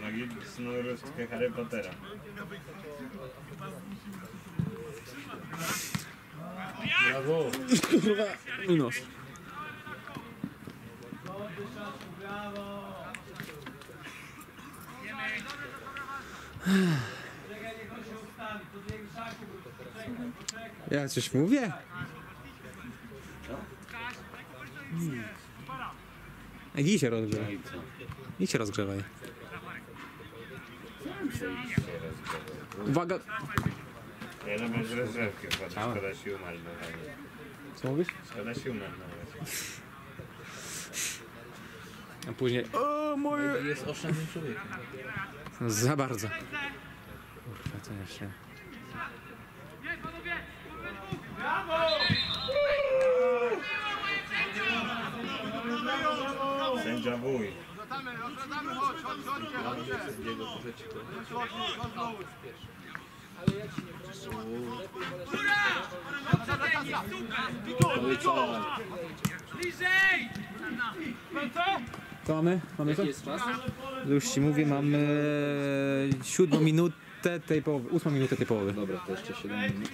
Magiczną różdżkę Harry Pottera. Brawo. Kurwa, mój nos. Ja coś mówię? Idź się rozgrzewaj. Idź się rozgrzewaj. Uwaga! Ja na bez rozrzewki wchodzę, Cała. szkoda sił marnować. Co mówisz? Szkoda sił marnować. A później... O, moje... Jest oszczędnym człowiekiem. Za bardzo. Kurwa, co jeszcze? Sędzia wuj. No i co? Co mamy? Mamy co? Jest? Już ci mówię, mamy siódmą minutę tej połowy, ósmą minutę tej połowy. Dobra, to jeszcze 7 minut.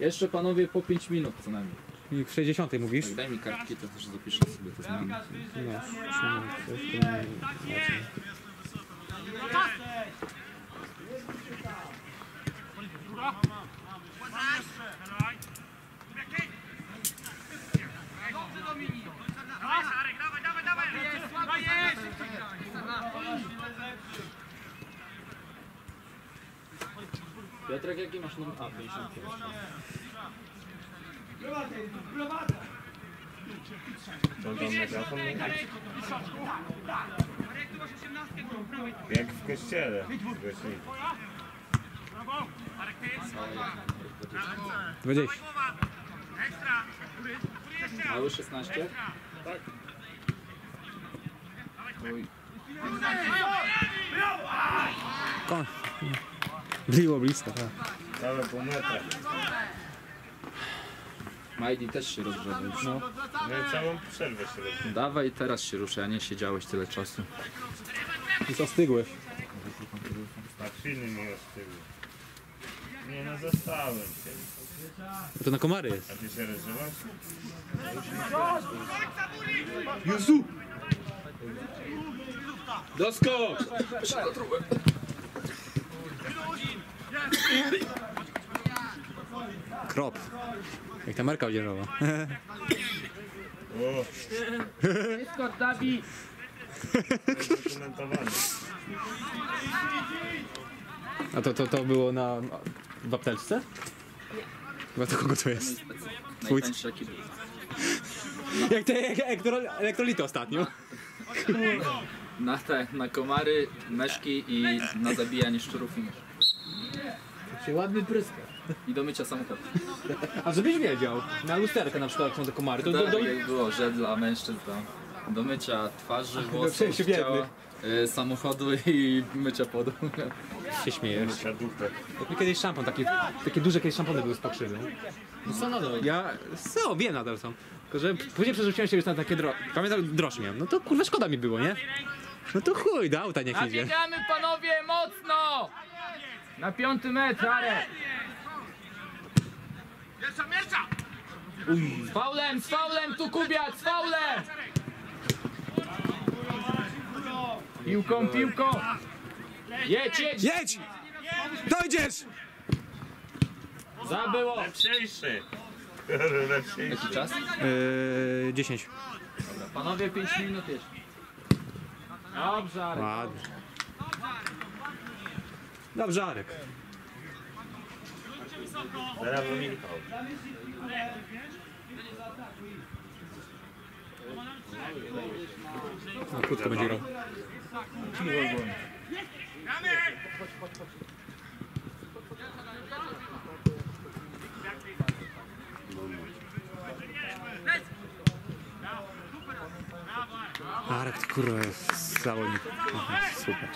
Jeszcze panowie po 5 minut co najmniej. I w 60 mówisz? Tak, daj mi kartki, to też zapiszę sobie te zmiany. No, trzy minuty, Piotrek, jaki masz numer? A, 55. To tam mikrofon Jak w kościele. Głośnik. 20. Mały 16? Kon. Było blisko, tak. Całe pół metra. Majdi też się rozgrzewa już. No i całą przerwę się robi. Dawaj, teraz się ruszę, a nie siedziałeś tyle czasu. I zastygłeś. A chwilny mi ostyły. Nie no, zostałem się. To na komary jest. A ty się rozżywasz? Doskok! Krop. Jak ta marka odzieżowa. Dawid! dokumentowany. A to, to, to było na... w apteczce? Chyba to kogo to jest? Twój-. Jak te jak elektro, elektrolity ostatnio. Na te, na komary, meszki i na zabijanie szczurów i. Się ładny pryska. I do mycia samochodu. A żebyś wiedział, na lusterkę na przykład jak są te komary, to do, Tak, do, jak było, że dla mężczyzn tam. Do mycia twarzy, włosów, przejściu ciała, samochodu i mycia podu. się śmiejesz. Mycia dupę. Jak mi kiedyś szampon, takie, takie duże kiedyś szampony były z pokrzywą. No co nadal? Ja, są, wiem nadal są. Tylko, że później przerzuciłem się już na takie dro... Pamiętam, droższe miałem. No to kurwa szkoda mi było, nie? No to chuj, do auta niech idzie. Nabiegamy panowie mocno! Na piąty metr, Arek! Z faulem, z faulem, tu Kubiak, z faulem! Piłką, piłką! Jedź, jedź! Jedź! Dojdziesz! Zabyło! Lepszejszy. Lepszejszy. Jaki czas? Yy, 10. Panowie, 5 minut jeszcze. Dobrze, Arek. Ładnie. Dobrze, Arek. Brawo Michał. No, krótko będzie grał. Arek, to kurwa jest zawodnik. Aha, super.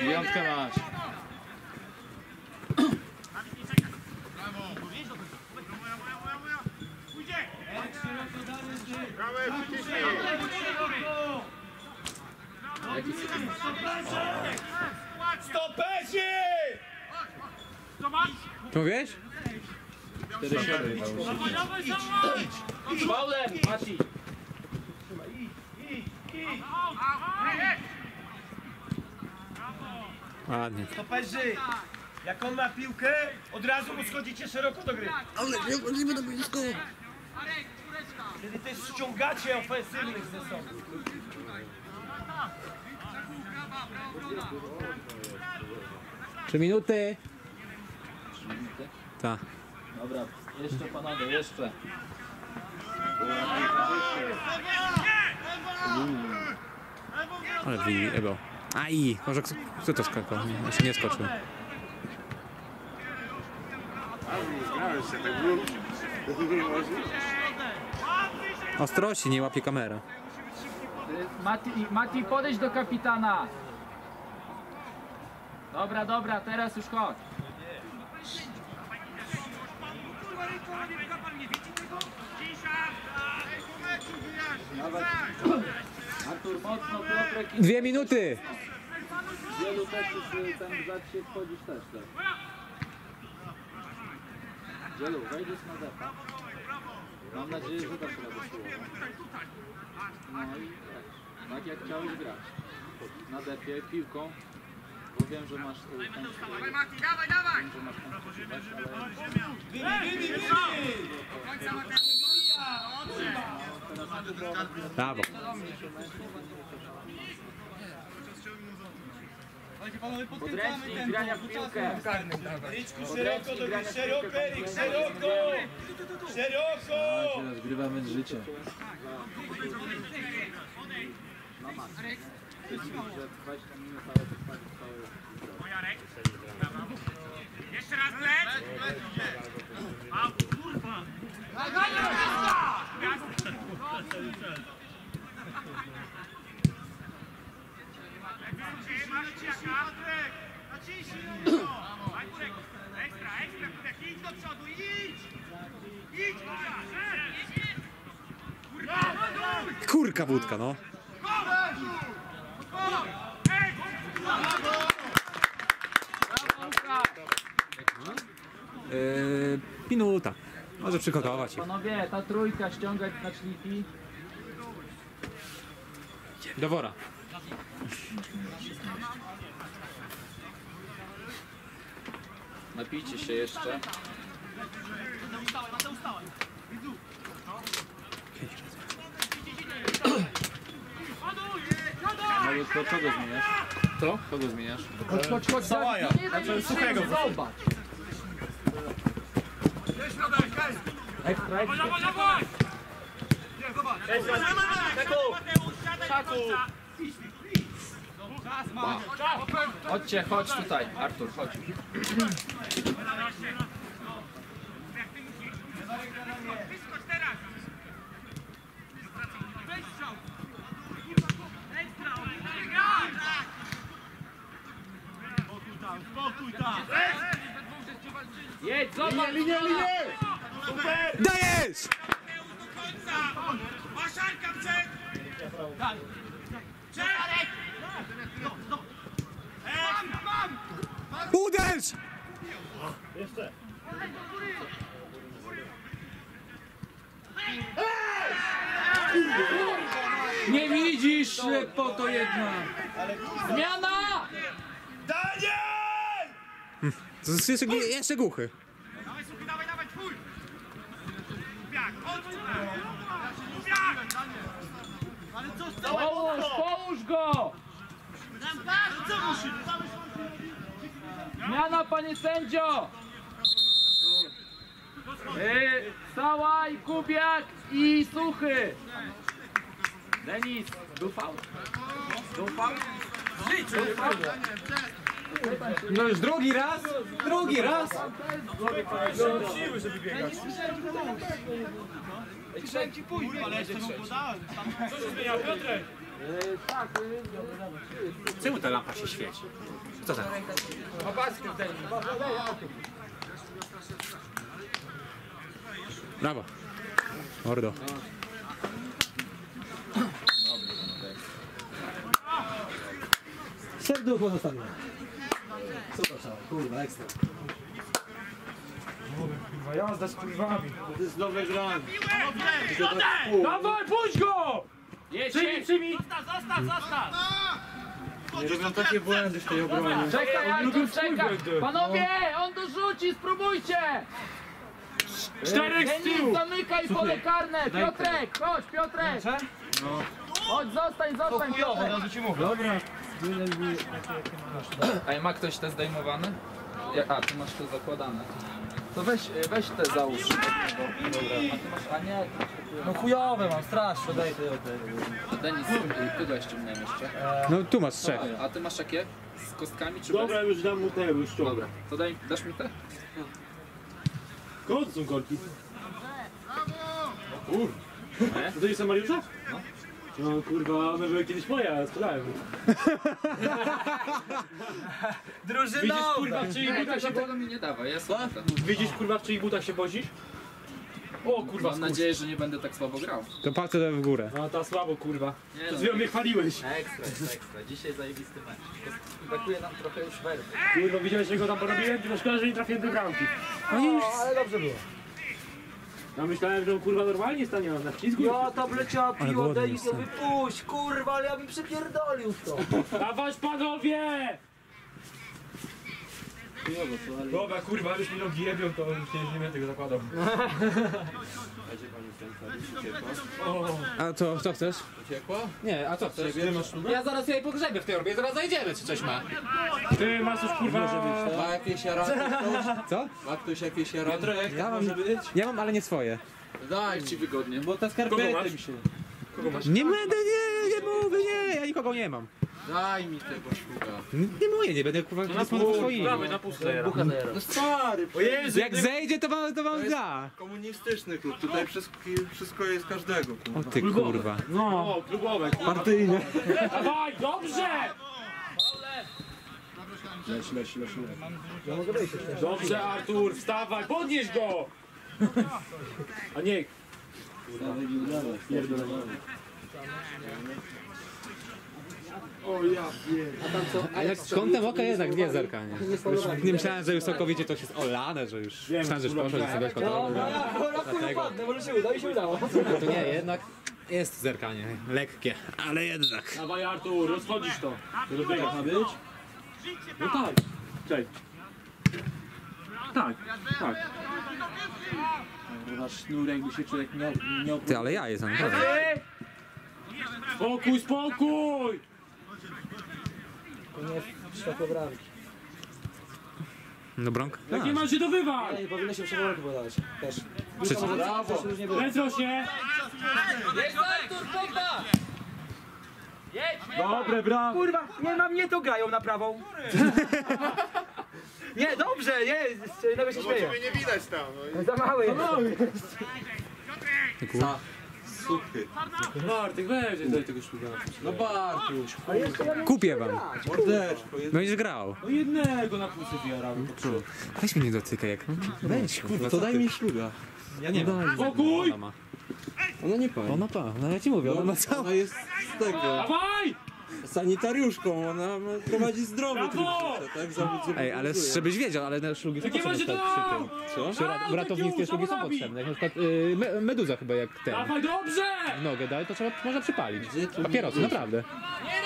Piątkę masz. Stoperzy! Co mówiłeś? 4-7. Faulem, Mati. Ładnie. Stoperzy! Jak on ma piłkę, od razu mu schodzicie szeroko do gry. Ale nie chodzimy do blisko. Kiedy też ściągacie ofensywnych ze sobą. Trzy minuty. Tak. Dobra, jeszcze panowie, jeszcze. Ale wyjebał. Aj, może kto, to skakał? Nie, jeszcze nie skoczył. Grałeś się tak było. Ostrości, nie łapie kamera. Mati, Mati, podejdź do kapitana. Dobra, dobra, teraz już chodź. Artur, mocno, Piotrek Dwie minuty! Wielu też już tam za się wchodzisz też, tak. Wielu, wejdziesz na defa. Mam nadzieję, że dasz radę słowo. No i tak, tak jak chciałeś grać. Na defie, piłką. Bo wiem, że masz y, chęć, y, wiem, że masz chęć ale Brawo. podręcznik grania w piłkę. Ryczku, szeroko do gry, szeroko, Erik, szeroko! Szeroko! Teraz grywamy z życia. że 20 minut, ale to fakt cały. Kurka wódka, no. Yy, minuta. Może przygotować ich. Panowie, ta trójka ściągać na szliki. Do wora. Napijcie się jeszcze. Mały, to kogo zmieniasz? To? Kogo zmieniasz? Chodź, chodź, chodź. Załaja. Nie, nie, nie, suchego. Zobacz. Ekstra, ekstra. Chodźcie, chodź tutaj. Artur, chodź. Jedź, zobacz. Linie, linie! Super! Dajesz! Maszarka przed! Uderz! Nie widzisz, po to jedna. Zmiana! Daniel! To jest jeszcze, jeszcze głuchy. Dawaj, dawaj, twój! Chodź! Kupiak! Ale co, Połóż, połóż go! co musi? Zmiana, panie sędzio! Yy, Sałaj, Kubiak i Suchy! Denis, faul? Był faul. No już drugi raz? Drugi raz? Siły, żeby biegać. Ale jeszcze mu podałem. Co się zmienia, Piotrek? Czemu ta lampa się świeci? Co tak? Brawo. Mordo. Serducho zostawiam. Super, kurwa, ekstra. Kurwa, jazda z kurwami. To jest nowe granie. Dawaj, puść go! Przyjmij, przyjmij! Nie robią takie błędy w tej obronie. Czekaj, Artur, czekaj! Panowie, on dorzuci, spróbujcie! Czterech z tyłu! zamykaj pole karne! Piotrek, chodź, Piotrek! Chodź, zostań, zostań, Piotrek! Ej, ma ktoś te zdejmowane? Ja, a, ty masz te zakładane. To weź, weź te załóż. Dobra. A ty masz, a nie, No chujowe mam, strasznie. Daj ty, to Denis, ty go ściągnąłem jeszcze. No tu masz trzech. A ty masz jakie? Z kostkami czy Dobra, bez? już dam mu te, już ściągnę. Dobra, to daj, dasz mi te? Kogo to są korki? Kur. To nie są Mariusza? No. No kurwa, one były kiedyś moje, ale sprzedałem. Widzisz kurwa w czyich butach to się tego mi nie dawaj, ja te. Widzisz kurwa w czyich butach się wozisz? O kurwa, Mam skurcz. nadzieję, że nie będę tak słabo grał. To palce daj w górę. No ta słabo kurwa. Nie Przed chwilą mnie chwaliłeś. Ekstra, ekstra. Dzisiaj zajebisty mecz. Brakuje nam trochę już werwy. Kurwa, widziałeś jak go tam porobiłem? No szkoda, że nie trafiłem do bramki. ale dobrze było. Ja myślałem, że on kurwa normalnie stanie na ślizgu. Ja tam leciała Ale piło, głodny Denis, jestem. kurwa, ale ja bym przypierdolił w to. Dawać panowie! Dobra kurwa, już mi nogi jebią, to już nie, nie będę tego zakładał. A co, co chcesz? Uciekła? Nie, a co chcesz? Ja zaraz jej pogrzebię w tej orbie, zaraz zajdziemy, czy coś ma. Ty masz już kurwa... Ma jakieś jarany? Co? Ma ktoś jakieś jarany? Ja mam, ja mam, ale nie swoje. Daj ci wygodnie, bo te skarpety masz? mi się... Nie będę, nie, nie mówię, nie, ja nikogo nie mam. Daj mi tego szluga. Nie moje, nie będę kurwa dysponował swoimi. Dawaj, na puste. No stary, O Jezu, Jak zejdzie, to wam, to wam da. Komunistyczny klub, tutaj wszystko, wszystko jest każdego. O ty kurwa. No, klubowe. Partyjne. Dawaj, dobrze! Dobrze Artur, wstawaj, podnieś go! A nie, A jak kątem oka jednak nie zerkanie. Już nie myślałem, że już całkowicie to jest olane, że już myślałem, że już poszło, że sobie kątem Dlatego. może się uda i się udało. To nie, jednak jest zerkanie. Lekkie, ale jednak. dawaj Artur, rozchodzisz to. To dobiega ma być? No tak. Cześć. Tak, tak. Kurwa, sznur jakby się człowiek nie, nie Ty, ale ja jestem, naprawdę. Spokój, spokój! Światło bramki. No brąk? Jak nie masz się to wywal! Nie powinno się przewolę podawać. Też. Przecież... Brawo. już nie było. Lecą się! Dobre, brawo! Kurwa, nie na mnie to grają na prawą. Nie, dobrze, nie, nawet się śmieję. nie widać tam. No. Za mały jest. Suchy. Bartek, weź daj tego. No Bartuś, Kupię wam. Mordeczko, jest Będziesz grał. No jednego na półce zjaramy. Weź mnie nie dotykaj jak. Weź, kurwa, To daj mi szluga. Ja nie mam. Spokój! Ona ma. Ona nie pani. Ona pa, no ja ci mówię, ona ma całą. Ona jest z tego, Dawaj! Sanitariuszką, ona prowadzi zdrowy tryb Brawo! życia, tak? Zawód Ej, ale żebyś wiedział, ale te szlugi są Jakie potrzebne macie przy to? tym. Co? Przy ra- w ratownictwie szlugi są potrzebne. Jak na przykład y, me, meduza chyba jak ten. Dawaj, dobrze! w nogę daj, to trzeba, można przypalić. Papierosy, naprawdę. Nie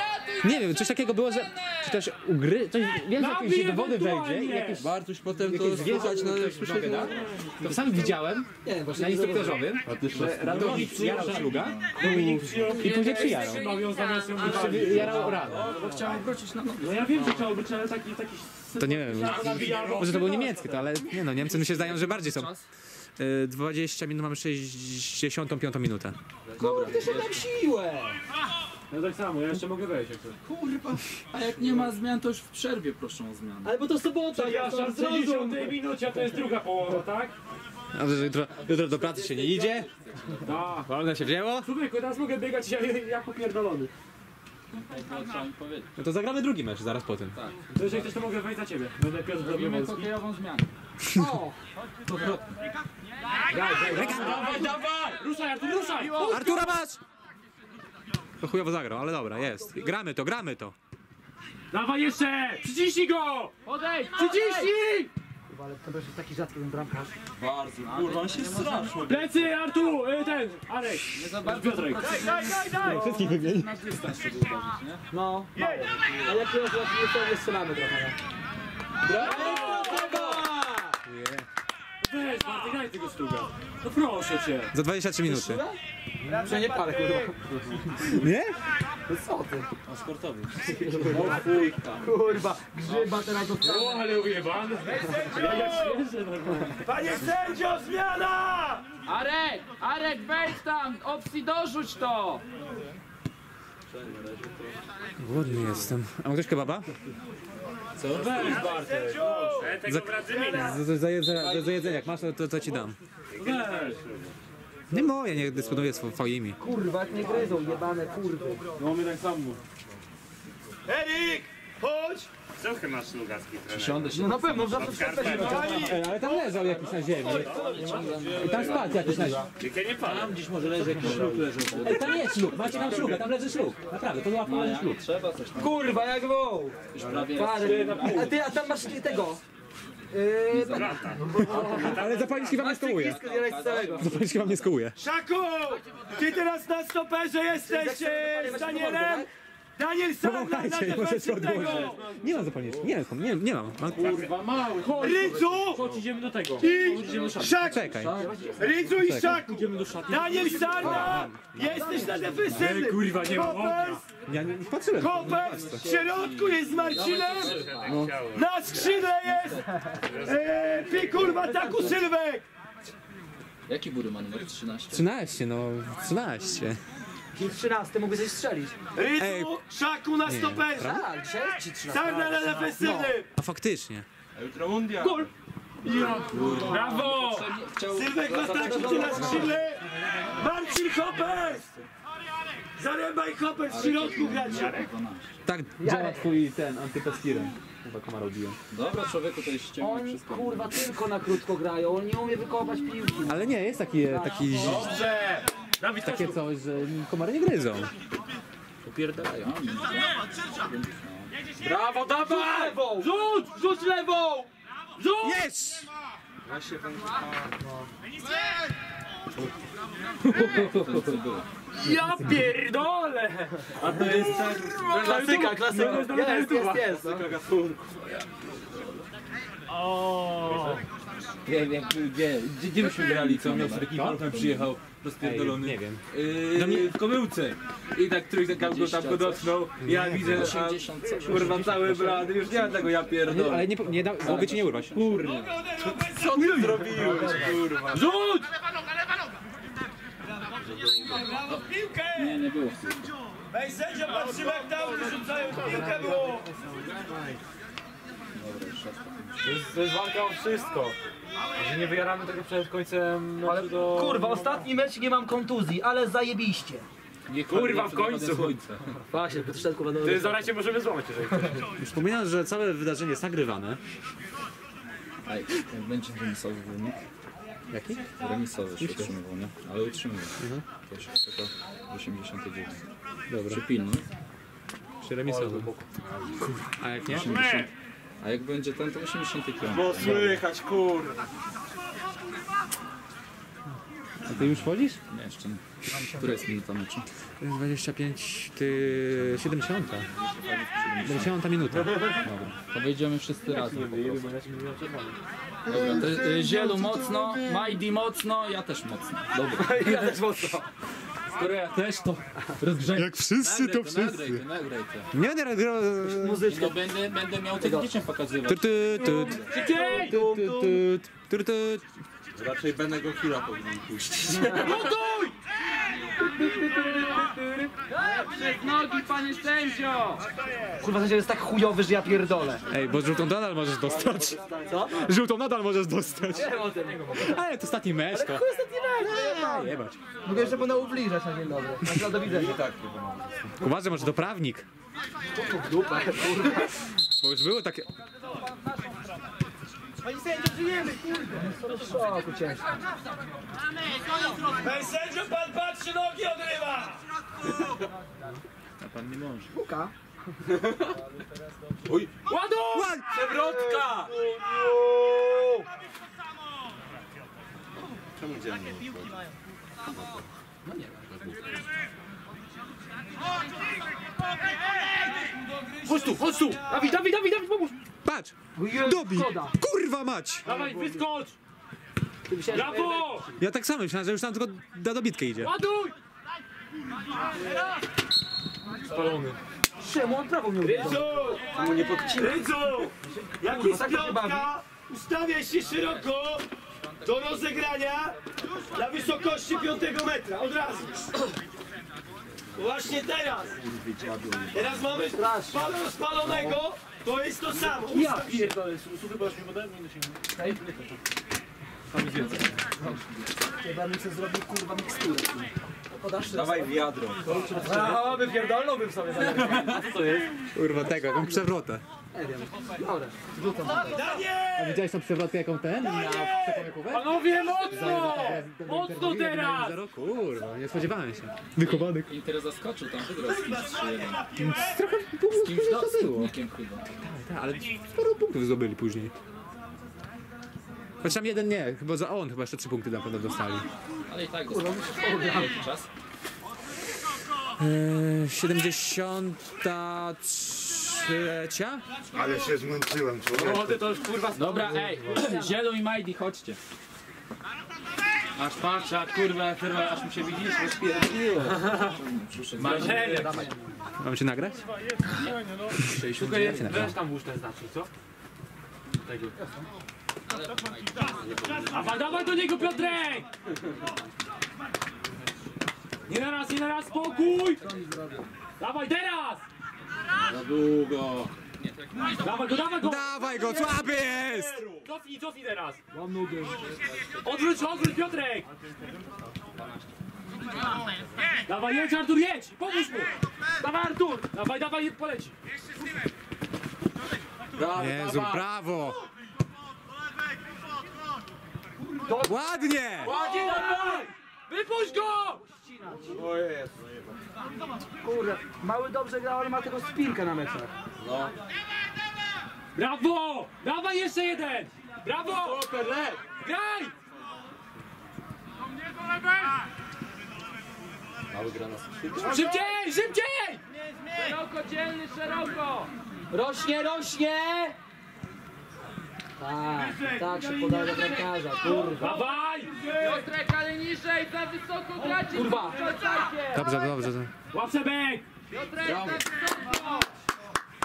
wiem, coś takiego było, że czy też ugry, coś, wiem, że jakieś do wody wejdzie i jakieś, Bartuś potem to słuchać na nogę da, to sam widziałem na instruktorzowym, że ratownik przyjarał szluga i później przyjarał. Wywalić. Jarał rano. chciałem wrócić na nogę. No ja wiem, że trzeba być, ale taki, taki... To nie wiem, może to było niemieckie, to ale nie no, Niemcy mi się zdają, że bardziej są. Y, 20 minut, mamy 65 minutę. Kurde, że mam siłę. No tak samo, ja jeszcze mogę wejść jak to. Kurwa. A jak nie ma zmian, to już w przerwie proszę o zmianę. Ale bo to sobota, Przepraszam, w 60 minucie, a to jest druga połowa, tak? A że jutro, jutro do pracy się nie idzie? Tak. Wolno się wzięło? Człowieku, teraz mogę biegać jak, jak popierdolony. No to zagramy drugi mecz zaraz po tym. To jeżeli chcesz, to mogę wejść za ciebie. Będę Piotr Robimy hokejową zmianę. Dawaj, dawaj! Ruszaj, Artur, ruszaj! Artura masz! To chujowo zagrał, ale dobra, jest. Gramy to, gramy to. Dawaj jeszcze! Przyciśnij go! Podejdź! Przyciśnij! Bardzo, kurwa, on się strasznie. Plecy, Artur! Y, ten, Arek! Nie za bardzo Piotrek. Daj, daj, daj! Wszystkich wymieni. Na dystans trzeba uderzyć, nie? No, mało. A jak to jest, strzelamy trochę. Weź, Bartek, daj tego sztuga. No proszę cię. Za 23 minuty. Że nie palę, kurwa. Nie? No co ty? A sportowy. Kurwa, grzyba teraz dostałem. O, ale normalnie. Panie sędzio, zmiana! Arek! Arek, wejdź tam! Opcji dorzuć to! Głodny jestem. A ma ktoś kebaba? Weź, Bartek. Za, za, za, jedzenia, za jedzenia, jak masz, to, to, to ci dam. Weź. Nie moje, nie dysponuję swo- swoimi. Kurwa, nie gryzą, jebane kurwy. No my tak samo. Erik! Chodź! Trochę masz nugacki trener. Się. No na pewno, zawsze Ej, ale tam leżał jakiś na ziemi. I tam spadł jakiś na ziemi. Tylko nie palę. Tam gdzieś może leży jakiś ślub leży. Ej, tam jest ślub, macie tam ślub, tam leży ślub. Naprawdę, to trzeba coś tam. Kurwa, jak woł. Już prawie Parę. A ty, a tam masz tego. Yy, Ale zapalniczki wam nie skołuje. Zapalniczki wam nie skołuje. Szaku! Ty teraz na stoperze jesteś e, z Danielem! Daniel Sarna na możecie odłożyć. defensywnego! Nie mam zapalniczki, nie, nie, nie mam. mam Kurwa, mały, chodź. Rydzu Chodź, idziemy do tego. i Szak! Czekaj. Rydzu i Szaku! Idziemy do szatni. Daniel Sarna! Jesteś na defensywnym! Kurwa, nie ma Kopers! Ja nie, patrzyłem. Kopers! W środku jest z Marcinem! Na skrzydle jest! E, ty kurwa, taku Sylwek! Jaki bury ma numer 13? 13, no 13. Dzień 13 mogę coś strzelić. Ej. Rydzu, Szaku na stoperze! Tak, dzisiaj jest ci 13. Sarna na defensywnym! A faktycznie. Brawo! Chciał Sylwek ma taki tu na skrzydle! Marcin Hoppers! Zarębaj Hoppers w środku gracie! Tak działa twój ten antypestyrem. Chyba komara ubiłem. Dobra, człowieku, to jest ściemno Oni wszystko. kurwa tylko na krótko grają, on nie umie wykopać piłki. Ale nie, jest taki, taki, Dobrze! Takie coś, że komary nie gryzą. Upierdalają. Brawo, dawaj! Rzuć! Rzuć lewą! Rzuć! Jest! Ja pierdolę! A to jest tak... Klasyka, klasyka. Jest, jest, jest. no. Nie wiem, gdzie, gdzie, gdzie byśmy grali, co miał taki pan przyjechał rozpierdolony. nie wiem. Yy, w Komyłce. I tak trójkę tam go tam go dotknął. Ja widzę, a 80 coś. kurwa cały blady, już nie mam tego ja pierdolę. ale nie, nie da, mogę ci nie urwać. Kurde. Co ty zrobiłeś, kurwa? Rzuć! Nie, nie było. Ej, sędzia, patrzymy jak tam rzucają piłkę było! To jest walka o wszystko. Że nie wyjaramy tego przed końcem meczu do... Kurwa, ostatni mecz nie mam kontuzji, ale zajebiście. Nie Kurwa, w końcu. Właśnie, w środku będą... Ty zaraz się możemy złamać, jeżeli chcesz. Przypominam, że całe wydarzenie jest nagrywane. Jak będzie remisowy wynik? Jaki? Remisowy się utrzymywał, nie? Ale utrzymywał. To się czeka 89. Dobra. Przypilnuj. Przy remisowy. A jak nie? A jak będzie ten, to 85. No słychać, kurwa! A ty już wchodzisz? Nie, jeszcze nie. Która jest minuta meczu? 25, ty... 70. 70 minuta. Dobra, to wejdziemy wszyscy razem po prostu. Dobra, to y, Zielu mocno, Majdi mocno, ja też mocno. Dobra. Ja też mocno. Skoro ja też, to rozgrzej. Jak wszyscy, to Nagraj to, nagraj to. Nie będę grał... Muzyczkę. No będę, będę miał tych dzieciom pokazywać. Tut, tut, tut, tut, tut, tut. Raczej Benego Hilla powinien pójść. Gotuj! Przez nogi, panie sędzio! Kurwa, ten jest tak chujowy, że ja pierdolę. Ej, bo żółtą nadal możesz dostać. Co? Żółtą nadal możesz dostać. Wiem o tym. Ale to ostatni mecz to. Chuj ostatni raz, A, jebać. Mogę jeszcze będę ubliżać na dzień dobry. Na do widzenia. Tak, Uważaj, może to prawnik. w dupę, kurwa. Bo już było takie... Panie sędzio, żyjemy, kurde. W szoku ciężko. Panie sędzio, pan patrzy, nogi odrywa. A pan nie może. Puka. Ładuj! Przewrotka! Czemu dzielnie? Chodź tu, chodź tu! Dawid, Dawid, Dawid, Dawid, pomóż! Patrz! Jest Dobi! Kurwa mać! Dawaj, wyskocz! Brawo! Ja tak samo myślałem, że już tam tylko na dobitkę idzie. Ładuj! Czemu on prawą nie? Rydzu! nie podcina. Rydzu! Jak jest piątka, ustawiaj się szeroko do rozegrania na wysokości piątego metra, od razu. Właśnie teraz. Teraz mamy spalo spalonego, to jest to samo. Ja Ustaw się. pierdolę, słuchaj, bo już mi podałem, Chyba mi się zrobił kurwa miksturę. Podasz Dawaj wiadro. A, by pierdolnąłbym sobie. Co to jest? Kurwa tego, jaką przewrotę. Nie wiem. Dobra, rzucam. Daniel! Widziałeś tą przewrotkę jaką ten? Na przepomykówę? Panowie, mocno! Mocno teraz! Kurwa, nie spodziewałem się. Wychowany. I teraz zaskoczył tam wygrał z kimś 3-1. Trochę Z kimś do, to z było. Nikiem chyba. Tak, ale sporo punktów zdobyli później. Choć tam jeden nie, chyba za on chyba jeszcze trzy punkty na pewno dostali. Ale i tak dostał. Jaki czas? Eee, 73. Ale się zmęczyłem, człowiek. Młody to już kurwa Dobra, ej, Zielu i Majdi, chodźcie. Aż patrz, a kurwa, kurwa, aż mi się widzisz, rozpierdoliło. Marzenie. Mam cię nagrać? Szukaj, weź tam włóż ten znacznik, co? Tego. Dawaj, dawaj do niego Piotrek! Nie na raz, nie na raz, spokój! Dawaj teraz! Za długo. Dawaj go, dawaj go! Dawaj go, słaby jest! Cofnij, cofnij teraz! Odwróć, odwróć Piotrek! Dawaj, jedź Artur, jedź! Pomóż mu! Dawaj Artur! Dawaj, dawaj, poleci! Jezu, brawo! Ładnie! Ładnie, dawaj! Wypuść go! Kurde, mały dobrze grał, ale ma tylko spinkę na meczach. Brawo! Dawaj jeszcze jeden! Brawo! Graj! Szybciej, szybciej! Szeroko, dzielny, szeroko! Rośnie, rośnie! Tak, tak się podaje do bramkarza, kurwa. Dawaj! Piotrek, ale niżej, za wysoko gracie! Kurwa! Dobrze, dobrze. Łap Sebek! Piotrek, za wysoko!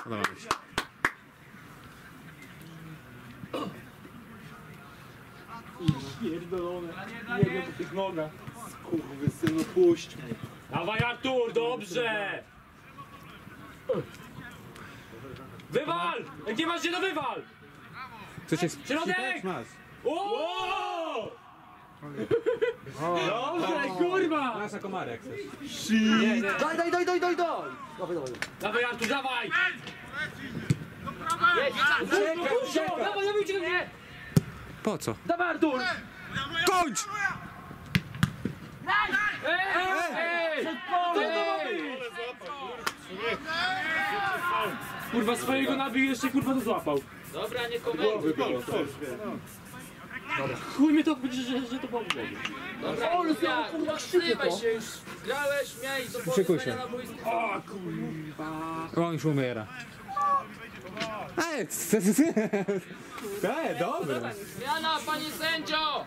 Podoba mi się. Synu, puść mnie. Dawaj Artur, dobrze! Wywal! Jak nie masz gdzie, to wywal! Chcecie Środek! Masz. O! Dobrze, kurwa! Masz jako Marek chcesz. Daj, daj, daj, daj, daj, daj! Dawaj, dawaj. Dawaj Artur, dawaj! Uciekaj, Dużo! uciekaj! Dawaj, dawaj, uciekaj! Po co? Dawaj, Artur! Kończ! Kurwa, swojego nabił jeszcze kurwa to złapał. Dobra, nie komentuj. Chuj mnie to obchodzi, że, że to było w głowie. Dobra, Olufia, kurwa, krzywaj się już. Grałeś, miałeś do się. na boisku. O kurwa. On już umiera. C- Ej, dobre. Zmiana, panie sędzio!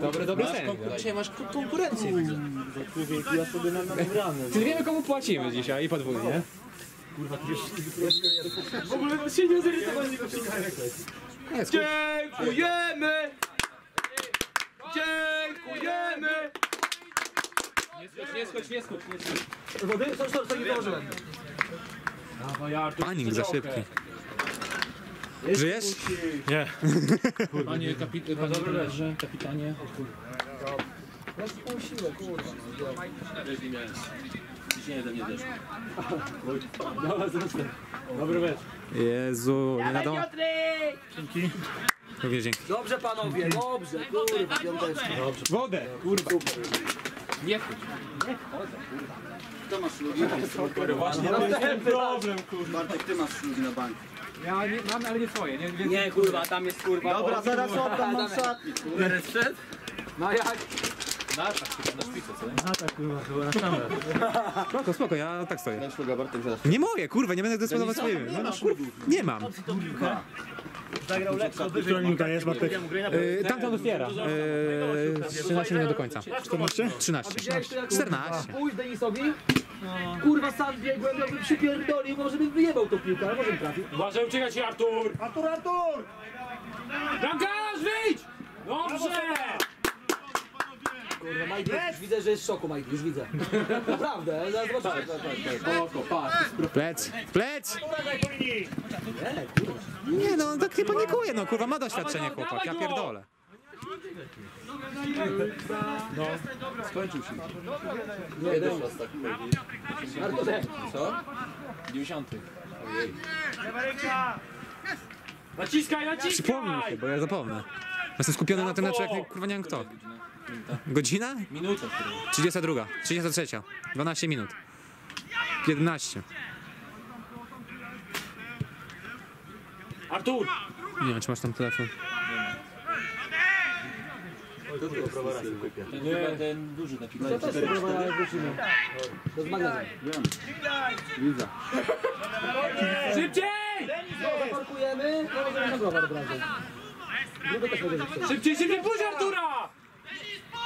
Dobre, dobre sędzia. Dzisiaj masz konkurencję. Czyli wiemy komu płacimy dzisiaj i podwójnie. Kurwa, ty już W ogóle się nie zirytowałem, nie Dziękujemy! Dziękujemy! Nie skocz, nie skocz, nie skocz. Wody? Co, co, co, Panik za szybki. Żyjesz? Nie. Panie, kapi panie trenerze, kapitanie. Rozpuściłem, kurwa. Dobry mecz. Jezu, nie nadał. Dzięki. Dobrze, dzięki. Dobrze panowie, dobrze, kurwa, piąteczka. Wodę, kurwa. Nie chodź. Nie chodzę, kurwa. Kto masz ludzi? Właśnie, no ten problem, kurwa. Bartek, ty masz ludzi na bank. Ja nie, mam, ale nie swoje. Nie, nie, nie kurwa, tam jest kurwa. Dobra, zaraz oddam, mam szatnik. Teraz szedł? No jak? Na, na szpicę, co? Spoko, spoko, ja tak stoję. Bartek, zaraz. Nie moje, kurwa, nie będę dysponować swoimi. No, nie mam. Która minuta jest, Bartek? Yy, tamten otwiera. Yy, 13 minut do końca. 14? 13. Widziałeś to jak 14. Pójdź Denisowi. Kurwa, sam biegłem, jakby przypierdolił, może bym wyjebał tą piłkę, ale może bym trafił. Uważaj, uciekaj się, Artur! Artur, Artur! Bramkarz, wyjdź! Dobrze! Kurwa, Mike, już widzę, że jest w szoku, Mike, już widzę. Naprawdę, zaraz zobaczymy. Plec, plec! Nie no, on tak nie panikuje, no kurwa, ma doświadczenie chłopak, ja pierdolę. Arturze, Co? 90. Naciskaj, naciskaj! Przypomnij się, bo ja zapomnę. Jestem skupiony na tym meczu, jak nie, kurwa nie wiem kto. Godzina? Minuta, która. 32, 33, 12 minut. 15. Artur! Nie wiem, czy masz tam telefon. Ten, chyba ten duży taki. to też kurwa wrócimy. To magazyn. Widzę. Szybciej! Zaparkujemy, to możemy na browar od razu. Gruby też będzie zepsuł. Szybciej, szybciej, pójdź Artura!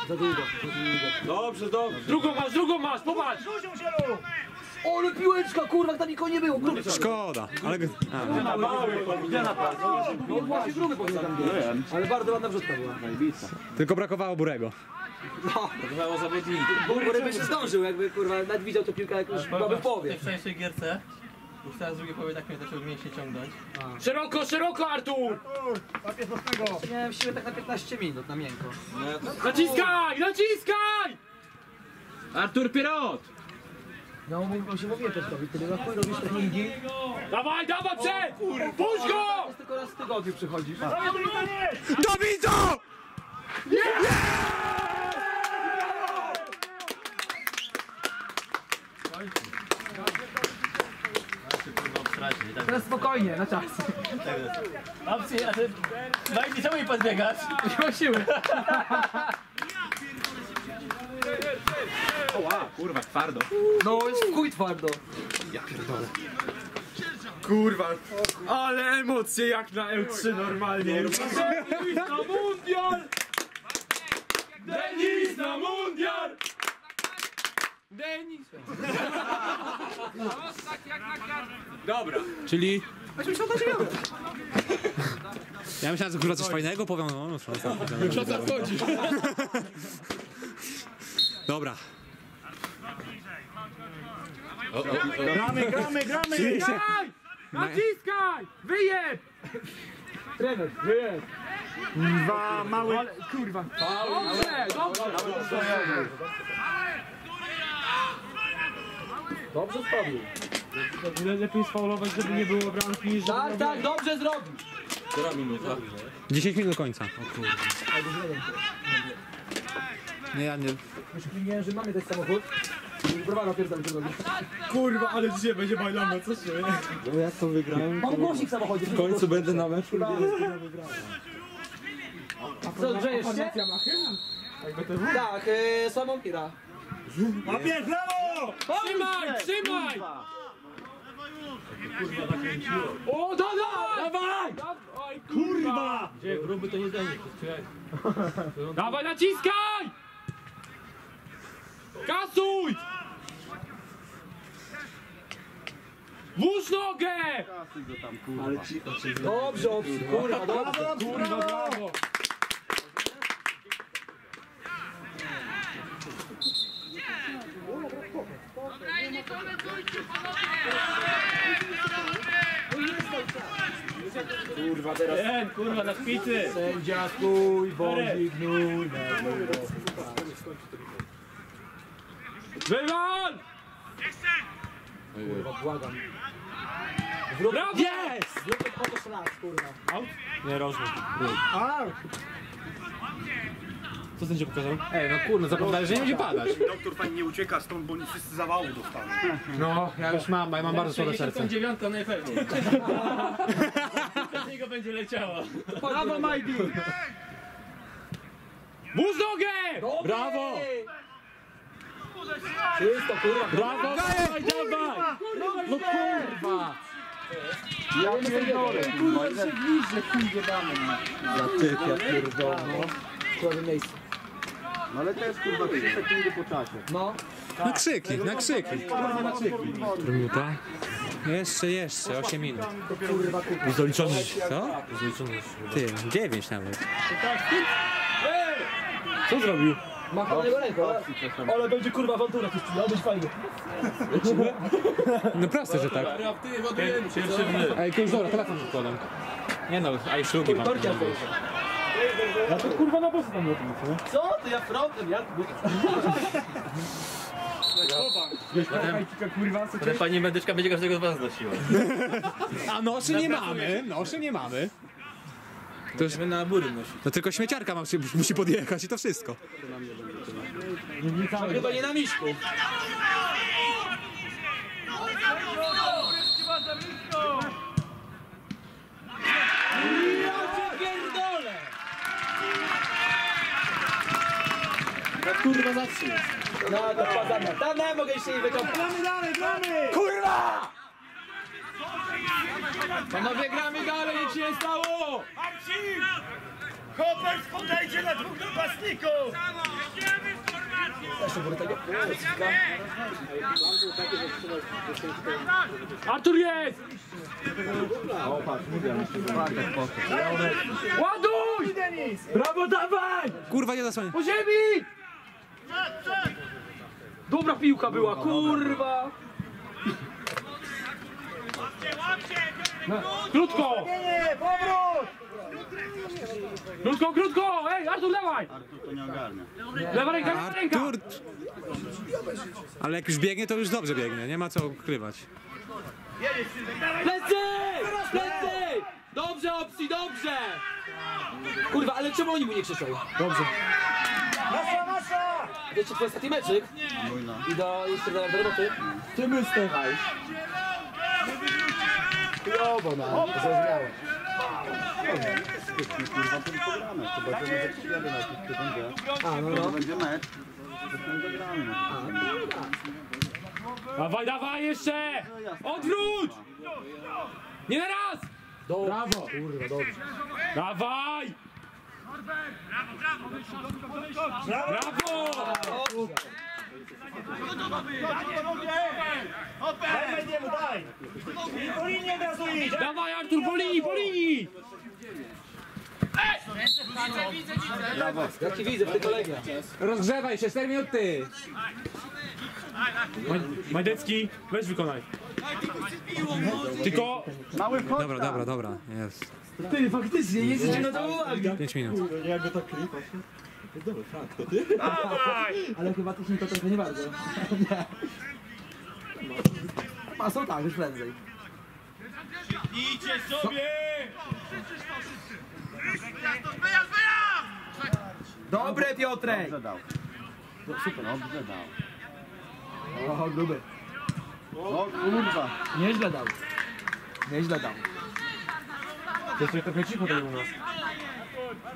Za długo, za długo. Dobrze, dobrze. Drugą masz, drugą masz, popatrz! O, ale piłeczka, kurwa, tam nikogo nie było, gruby. Szkoda, ale... A, no. No właśnie gruby powinien tam być. Ale bardzo ładna wrzutka była. Tylko brakowało Burego. No, Mało zawodników. Bury by się zdążył, jakby kurwa nawet widział tę piłkę, jak już byłaby w połowie. W gierce, już teraz drugie powie tak mnie zaczął mięśnie ciągnąć. Szeroko, szeroko, Artur! Miałem siłę tak na 15 minut, na miękko. Naciskaj, naciskaj! Artur Pierrot! No, mówię, się mówię też robić, tyle na chuj robisz treningi. Dawaj, dawaj, przed! Puść go! Jest tylko raz w tygodniu przychodzisz. Dobito! Teraz spokojnie, na czas. Opcje, a ty... Majki, czemu nie podbiegasz? Nie ma siły. Kurwa, twardo. No, jest w chuj twardo. Ale emocje jak na L3 normalnie. Denis na mundial! Denis na mundial! Denis! Dobra. Czyli... Ja myślałem, że kurwa coś fajnego powią, no, no szansa. Szansa wchodzi. Dobra. Gramy, gramy, gramy! Naciskaj! Naciskaj! Wyjeb! Trener, wyjedź. Dwa małe... Ale, kurwa. Dobrze, dobrze. Dobrze spadł. Lepiej sfaulować, żeby nie było bramki niż... Tak, tak, dobrze zrobił. Która minuta? 10 minut do końca. Nie, ja nie... Już że mamy ten samochód. Browara pierdolę tego. Kurwa, ale dzisiaj będzie bajlano, co się... No jak to wygrałem? Mam głosik w samochodzie. W końcu będę na meczu. Co, grzejesz się? Tak, e, słabą pira. Papier, brawo! Trzymaj, trzymaj! O, dawaj! Dawaj! Oj, kurwa! Gdzie, gruby to nie jest Dawaj, naciskaj! Kasuj! Włóż nogę! Dobrze, opcji, kurwa, dobrze. Kurwa, brawo! Ten, kurwa, na szpicy. Sędzia stój, bądź gnój. Wywal! Kurwa, błagam. Brawo! Jest! Zróbmy chociaż raz, kurwa. Nie, rożny. Out! Co sędzia pokazał? Ej, no kurno, zapowiadali, że nie będzie padać. Doktor fajnie nie ucieka stąd, bo oni wszyscy zawału dostaną. No, ja już mam, ja mam bardzo słabe serce. dziewiątka najpewniej. Będzie leciała. Brawo, Majdi! Nogę! Brawo! Czysto, kurwa. Brawo, dawaj, dawaj! No kurwa! Ja pierdolę. Kurwa, się bliżej, chuj damy. Za typ, ja pierdolę. No. Miejsce. No ale też kurwa 3 sekundy po czasie. No. Na krzyki, na krzyki. Minuta. Jeszcze, jeszcze, 8 minut. Zaliczony. Co? Zaliczony. Ty, 9 nawet. Co zrobił? Machanego ręką. Ale będzie kurwa awantura, to miał być fajnie. No proste, że tak. Pierwszy. Ej, kurz, dobra, telefon odkładam. Nie no, a i szlugi mam. Torcia to Ja to kurwa na bossy tam lotnicy, nie? Co? To ja frontem, ja... Ale pani medyczka będzie każdego z was nosiła. A noszy nie mamy, noszy nie mamy. To już, My na bury nosić. no tylko śmieciarka ma, musi podjechać i to wszystko. Chyba nie na miszku. Kurwa zacznie. No, to wpadamy. Tam nie mogę się nie wykopać. Gramy dalej, gramy! Kurwa! Panowie, gramy dalej, nic się nie stało! Marcin! Chłopak podejdzie na dwóch napastników! Artur jest! Ładuj! Brawo, dawaj! Kurwa, nie zasłonię. Po ziemi! Dobra piłka była, kurwa! Krótko! Powrót! Krótko, krótko! Ej, Artur, dawaj! Artur to nie ogarnia. Lewa ręka, lewa ręka! Artur! Ale jak już biegnie, to już dobrze biegnie, nie ma co ukrywać. Plecy! Plecy! Dobrze, opcji, dobrze! Kurwa, ale czemu oni mu nie krzyczą? Dobrze. Wiecie, twój ostatni meczyk? Mój no. I do, jeszcze do, do roboty? Ty my stechaj. Chujowo, no. Zrozumiałem. Kurwa to pogramy. Chyba, że nawet przyjadę na będzie. A, no, To no. będzie mecz. To wtedy zagramy. Dawaj, dawaj jeszcze! Odwróć! Nie na raz! Brawo! Kurwa, dobrze. Dawaj! Brawo! Od razu idź! Dawaj Artur, po linii, po linii! Ja ci widzę w tej kolegie. Rozgrzewaj się, 4 minuty! Majdecki, weź wykonaj. Tylko Dobra, dobra, dobra, jest. Ty, faktycznie, jesteście na to uwagi. 5 minut. Ale chyba technika trochę nie bardzo. Nie. A są tak, już prędzej. Idźcie sobie! Dobre, Piotrek! Dobrze dał. No, super, dobrze dał. O, gruby. O kurwa. Nieźle dał. Nieźle dał. Jeszcze trochę cicho tutaj u nas.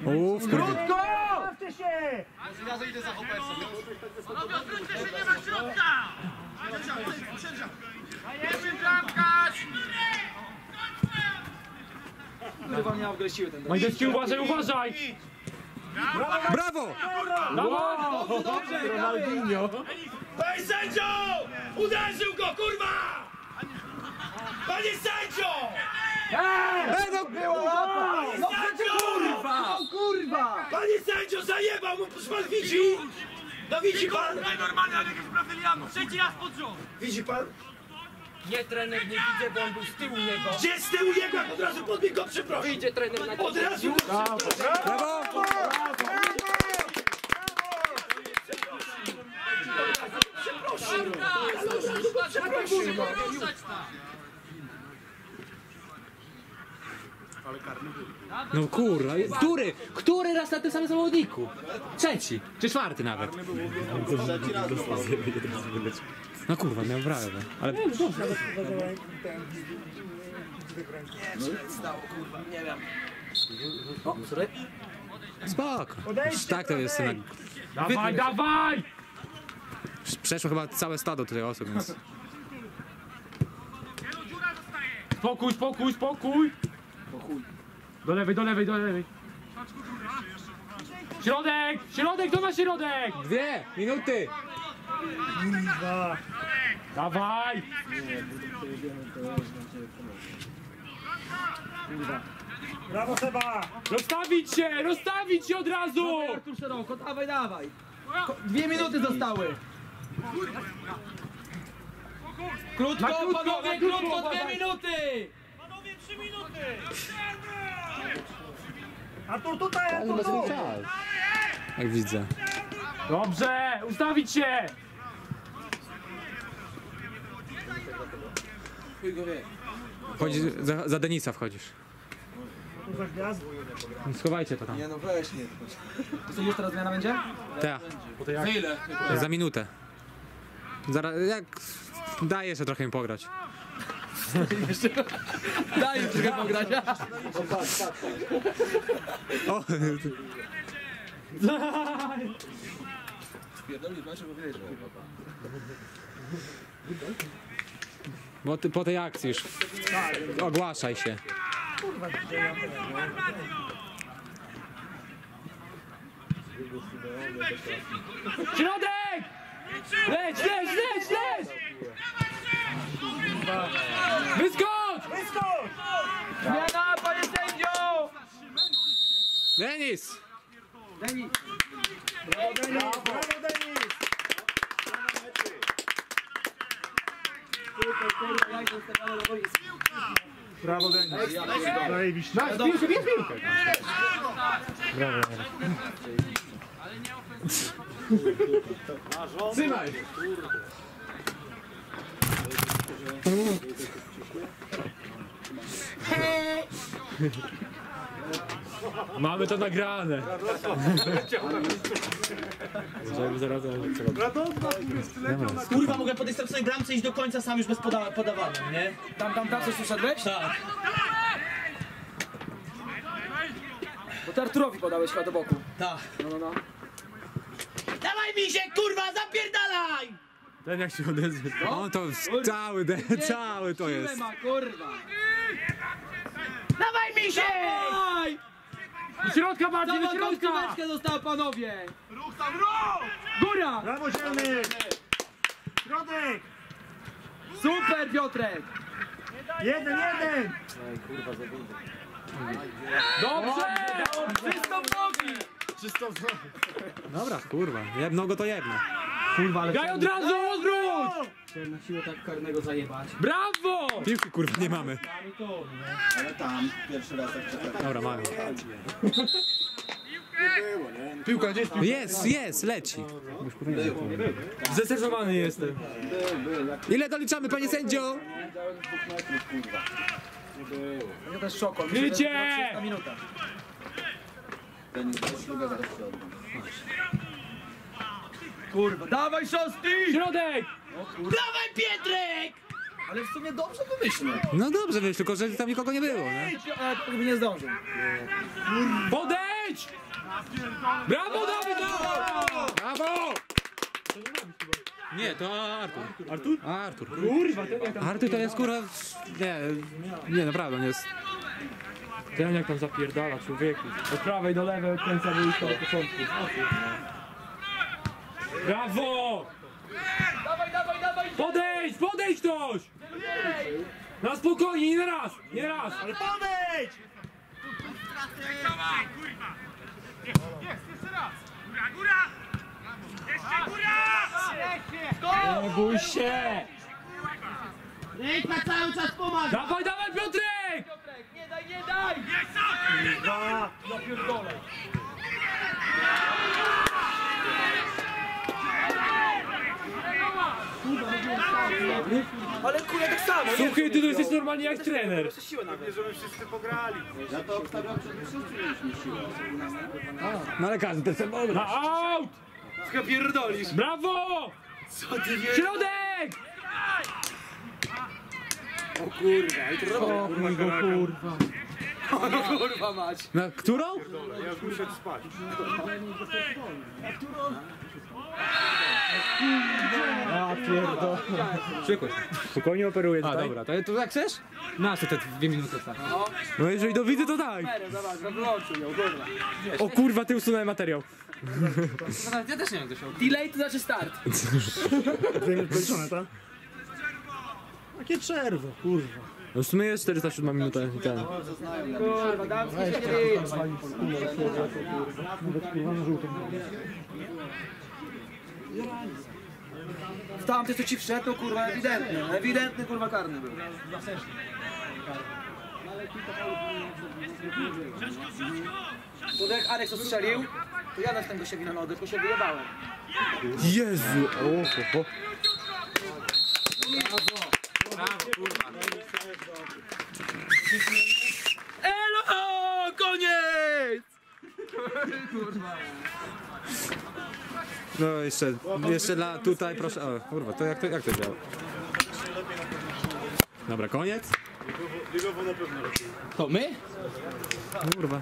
Uff, kurde. Bawcie się! Kurwa mnie obgryziły ten Majdecki, uważaj, uważaj! Brawo! Dobrze, Ronaldinho. Panie sędzio! Uderzył go, kurwa! Panie sędzio! Ej, no! No przecież kurwa! No kurwa! Panie sędzio, zajebał mu, proszę pan widzi? No widzi pan? Normalnie, ale jakiś brazylianów. Trzeci raz pod rząd. Widzi pan? Nie trener, nie widzę, bo on był z tyłu niego. Gdzie z tyłu jego, jak od razu podbiegł go przeprosił? Wyjdzie trener na Od razu! Brawo! No kurwa, który? Który raz na tym samym zawodniku? Trzeci, czy czwarty nawet. No kurwa, miał brawo, ale... Spoko. Już tak to jest na... Dawaj, dawaj! Przeszło chyba całe stado tutaj osób, więc... Spokój, spokój, spokój! Do lewej, do lewej, do lewej. Środek! Środek, to ma środek! Dwie minuty! Dawaj! Brawo Seba! Rozstawić się, rozstawić się od razu! Tu szeroko, dawaj, dawaj. Ko- Dwie minuty zostały. Krótko, krótko, panowie, krótko, dwie minuty. Trzy minuty! Artur, tutaj, Artur, bez tu! Jak widzę. Dobrze, ustawić się! Chodzi, za, za Denisa wchodzisz. Schowajcie to tam. Nie no weź nie. To już teraz zmiana będzie? Ta, Za ile? za minutę. Zaraz, jak... Daj jeszcze trochę mi pograć. Daj trochę pograć. O, Pierdolisz, masz bo wiesz. bo ty po tej akcji już ogłaszaj się. Środek! Leć, leć, leć, leć! Wyskocz! Wyskocz! Zmiana, panie sędzio! Denis! Denis. Brawo Denis! Brawo Denis! Brawo Denis! Zajebiście. Piłkę, bierz piłkę! Trzymaj! Mamy to nagrane. Żeby zaraz Kurwa, mogę po tej straconej bramce iść do końca sam już bez poda podawania, nie? Tam, tam, tam coś przyszedłeś? Tak. Bo ty Arturowi podałeś chyba do boku. Tak. No, no, no. Dawaj mi się, kurwa, zapierdalaj! Ten jak się odezwie. On to cały, de, cały to jest. ma, kurwa. Dawaj mi się! Dawaj! Do środka bardziej, do Cała środka! końcóweczka została, panowie. Ruch tam, ruch! Góra! Brawo, Zielny! Środek! Super, Piotrek! Jeden, jeden! Dobrze! Nogi! Dobra, kurwa. Jedno go to jedno. Kurwa, ale Daj od razu, odwróć! chciałem na siłę tak karnego zajebać. Brawo! Piłki kurwa nie mamy. Ale tam, pierwszy raz tak czekałem. Dobra, mamy. Piłka, gdzie jest piłka? Jest, jest, leci. Zestresowany jestem. Ile doliczamy, panie sędzio? Ja też szoko. Krycie! minuta. Kurwa, dawaj szosty! Środek! Dawaj, Pietrek! Ale w sumie dobrze wymyślił. No dobrze, wiesz, tylko że tam nikogo nie było, nie? Ale to by nie zdążył. Podejdź! Brawo, Dawid! Brawo! Nie, to Artur. Artur? Artur. Kurwa, Artur to jest kurwa... Nie, nie, naprawdę, nie jest... ten jak tam zapierdala, człowieku. Od prawej do lewej odkręca boisko od początku. Brawo! Dawaj, dawaj, dawaj! Podejdź, podejdź ktoś! Na spokojnie, nie raz, nie raz! Ale podejdź! Nie bój się! Ręka cały czas pomaga! Dawaj, dawaj Piotrek! Nie daj, nie daj! Ale kurwa tak samo. Słuchaj, ty to jesteś normalnie jak trener. Siłę nagle. Żeby wszyscy pograli. Ja to obstawiam, że my wszyscy mieliśmy siłę. No ale każdy ten. Na aut! Chyba pierdolisz. Brawo! Co ty wiesz? Środek! O kurwa, i to robię. kurwa. O kurwa mać. Na którą? Ja już muszę spać. Przykład. Spokojnie operuję A tutaj. dobra, to, to jak chcesz? Na co te dwie minuty tak. No, No jeżeli to widzę, to tak. Zobacz, no wyłączył ją, kurwa. O kurwa, ty usunąłem materiał. Ja też nie wiem, się Delay to znaczy start. Jakie przerwy, kurwa. No w sumie jest 407 minuta i ten. Kurwa, damski się nie W tamty co ci wszedł, to kurwa ewidentny, ewidentny kurwa karny był. To jak Alex ostrzelił, to ja na tego siebie na nogę, tylko się wyjebałem. Jezu! O, ho, ho. Elo! Koniec! No jeszcze, jeszcze dla tutaj proszę. O kurwa, to jak to, jak to działa? Dobra, koniec? Biegowo na pewno lepiej. To my? Kurwa.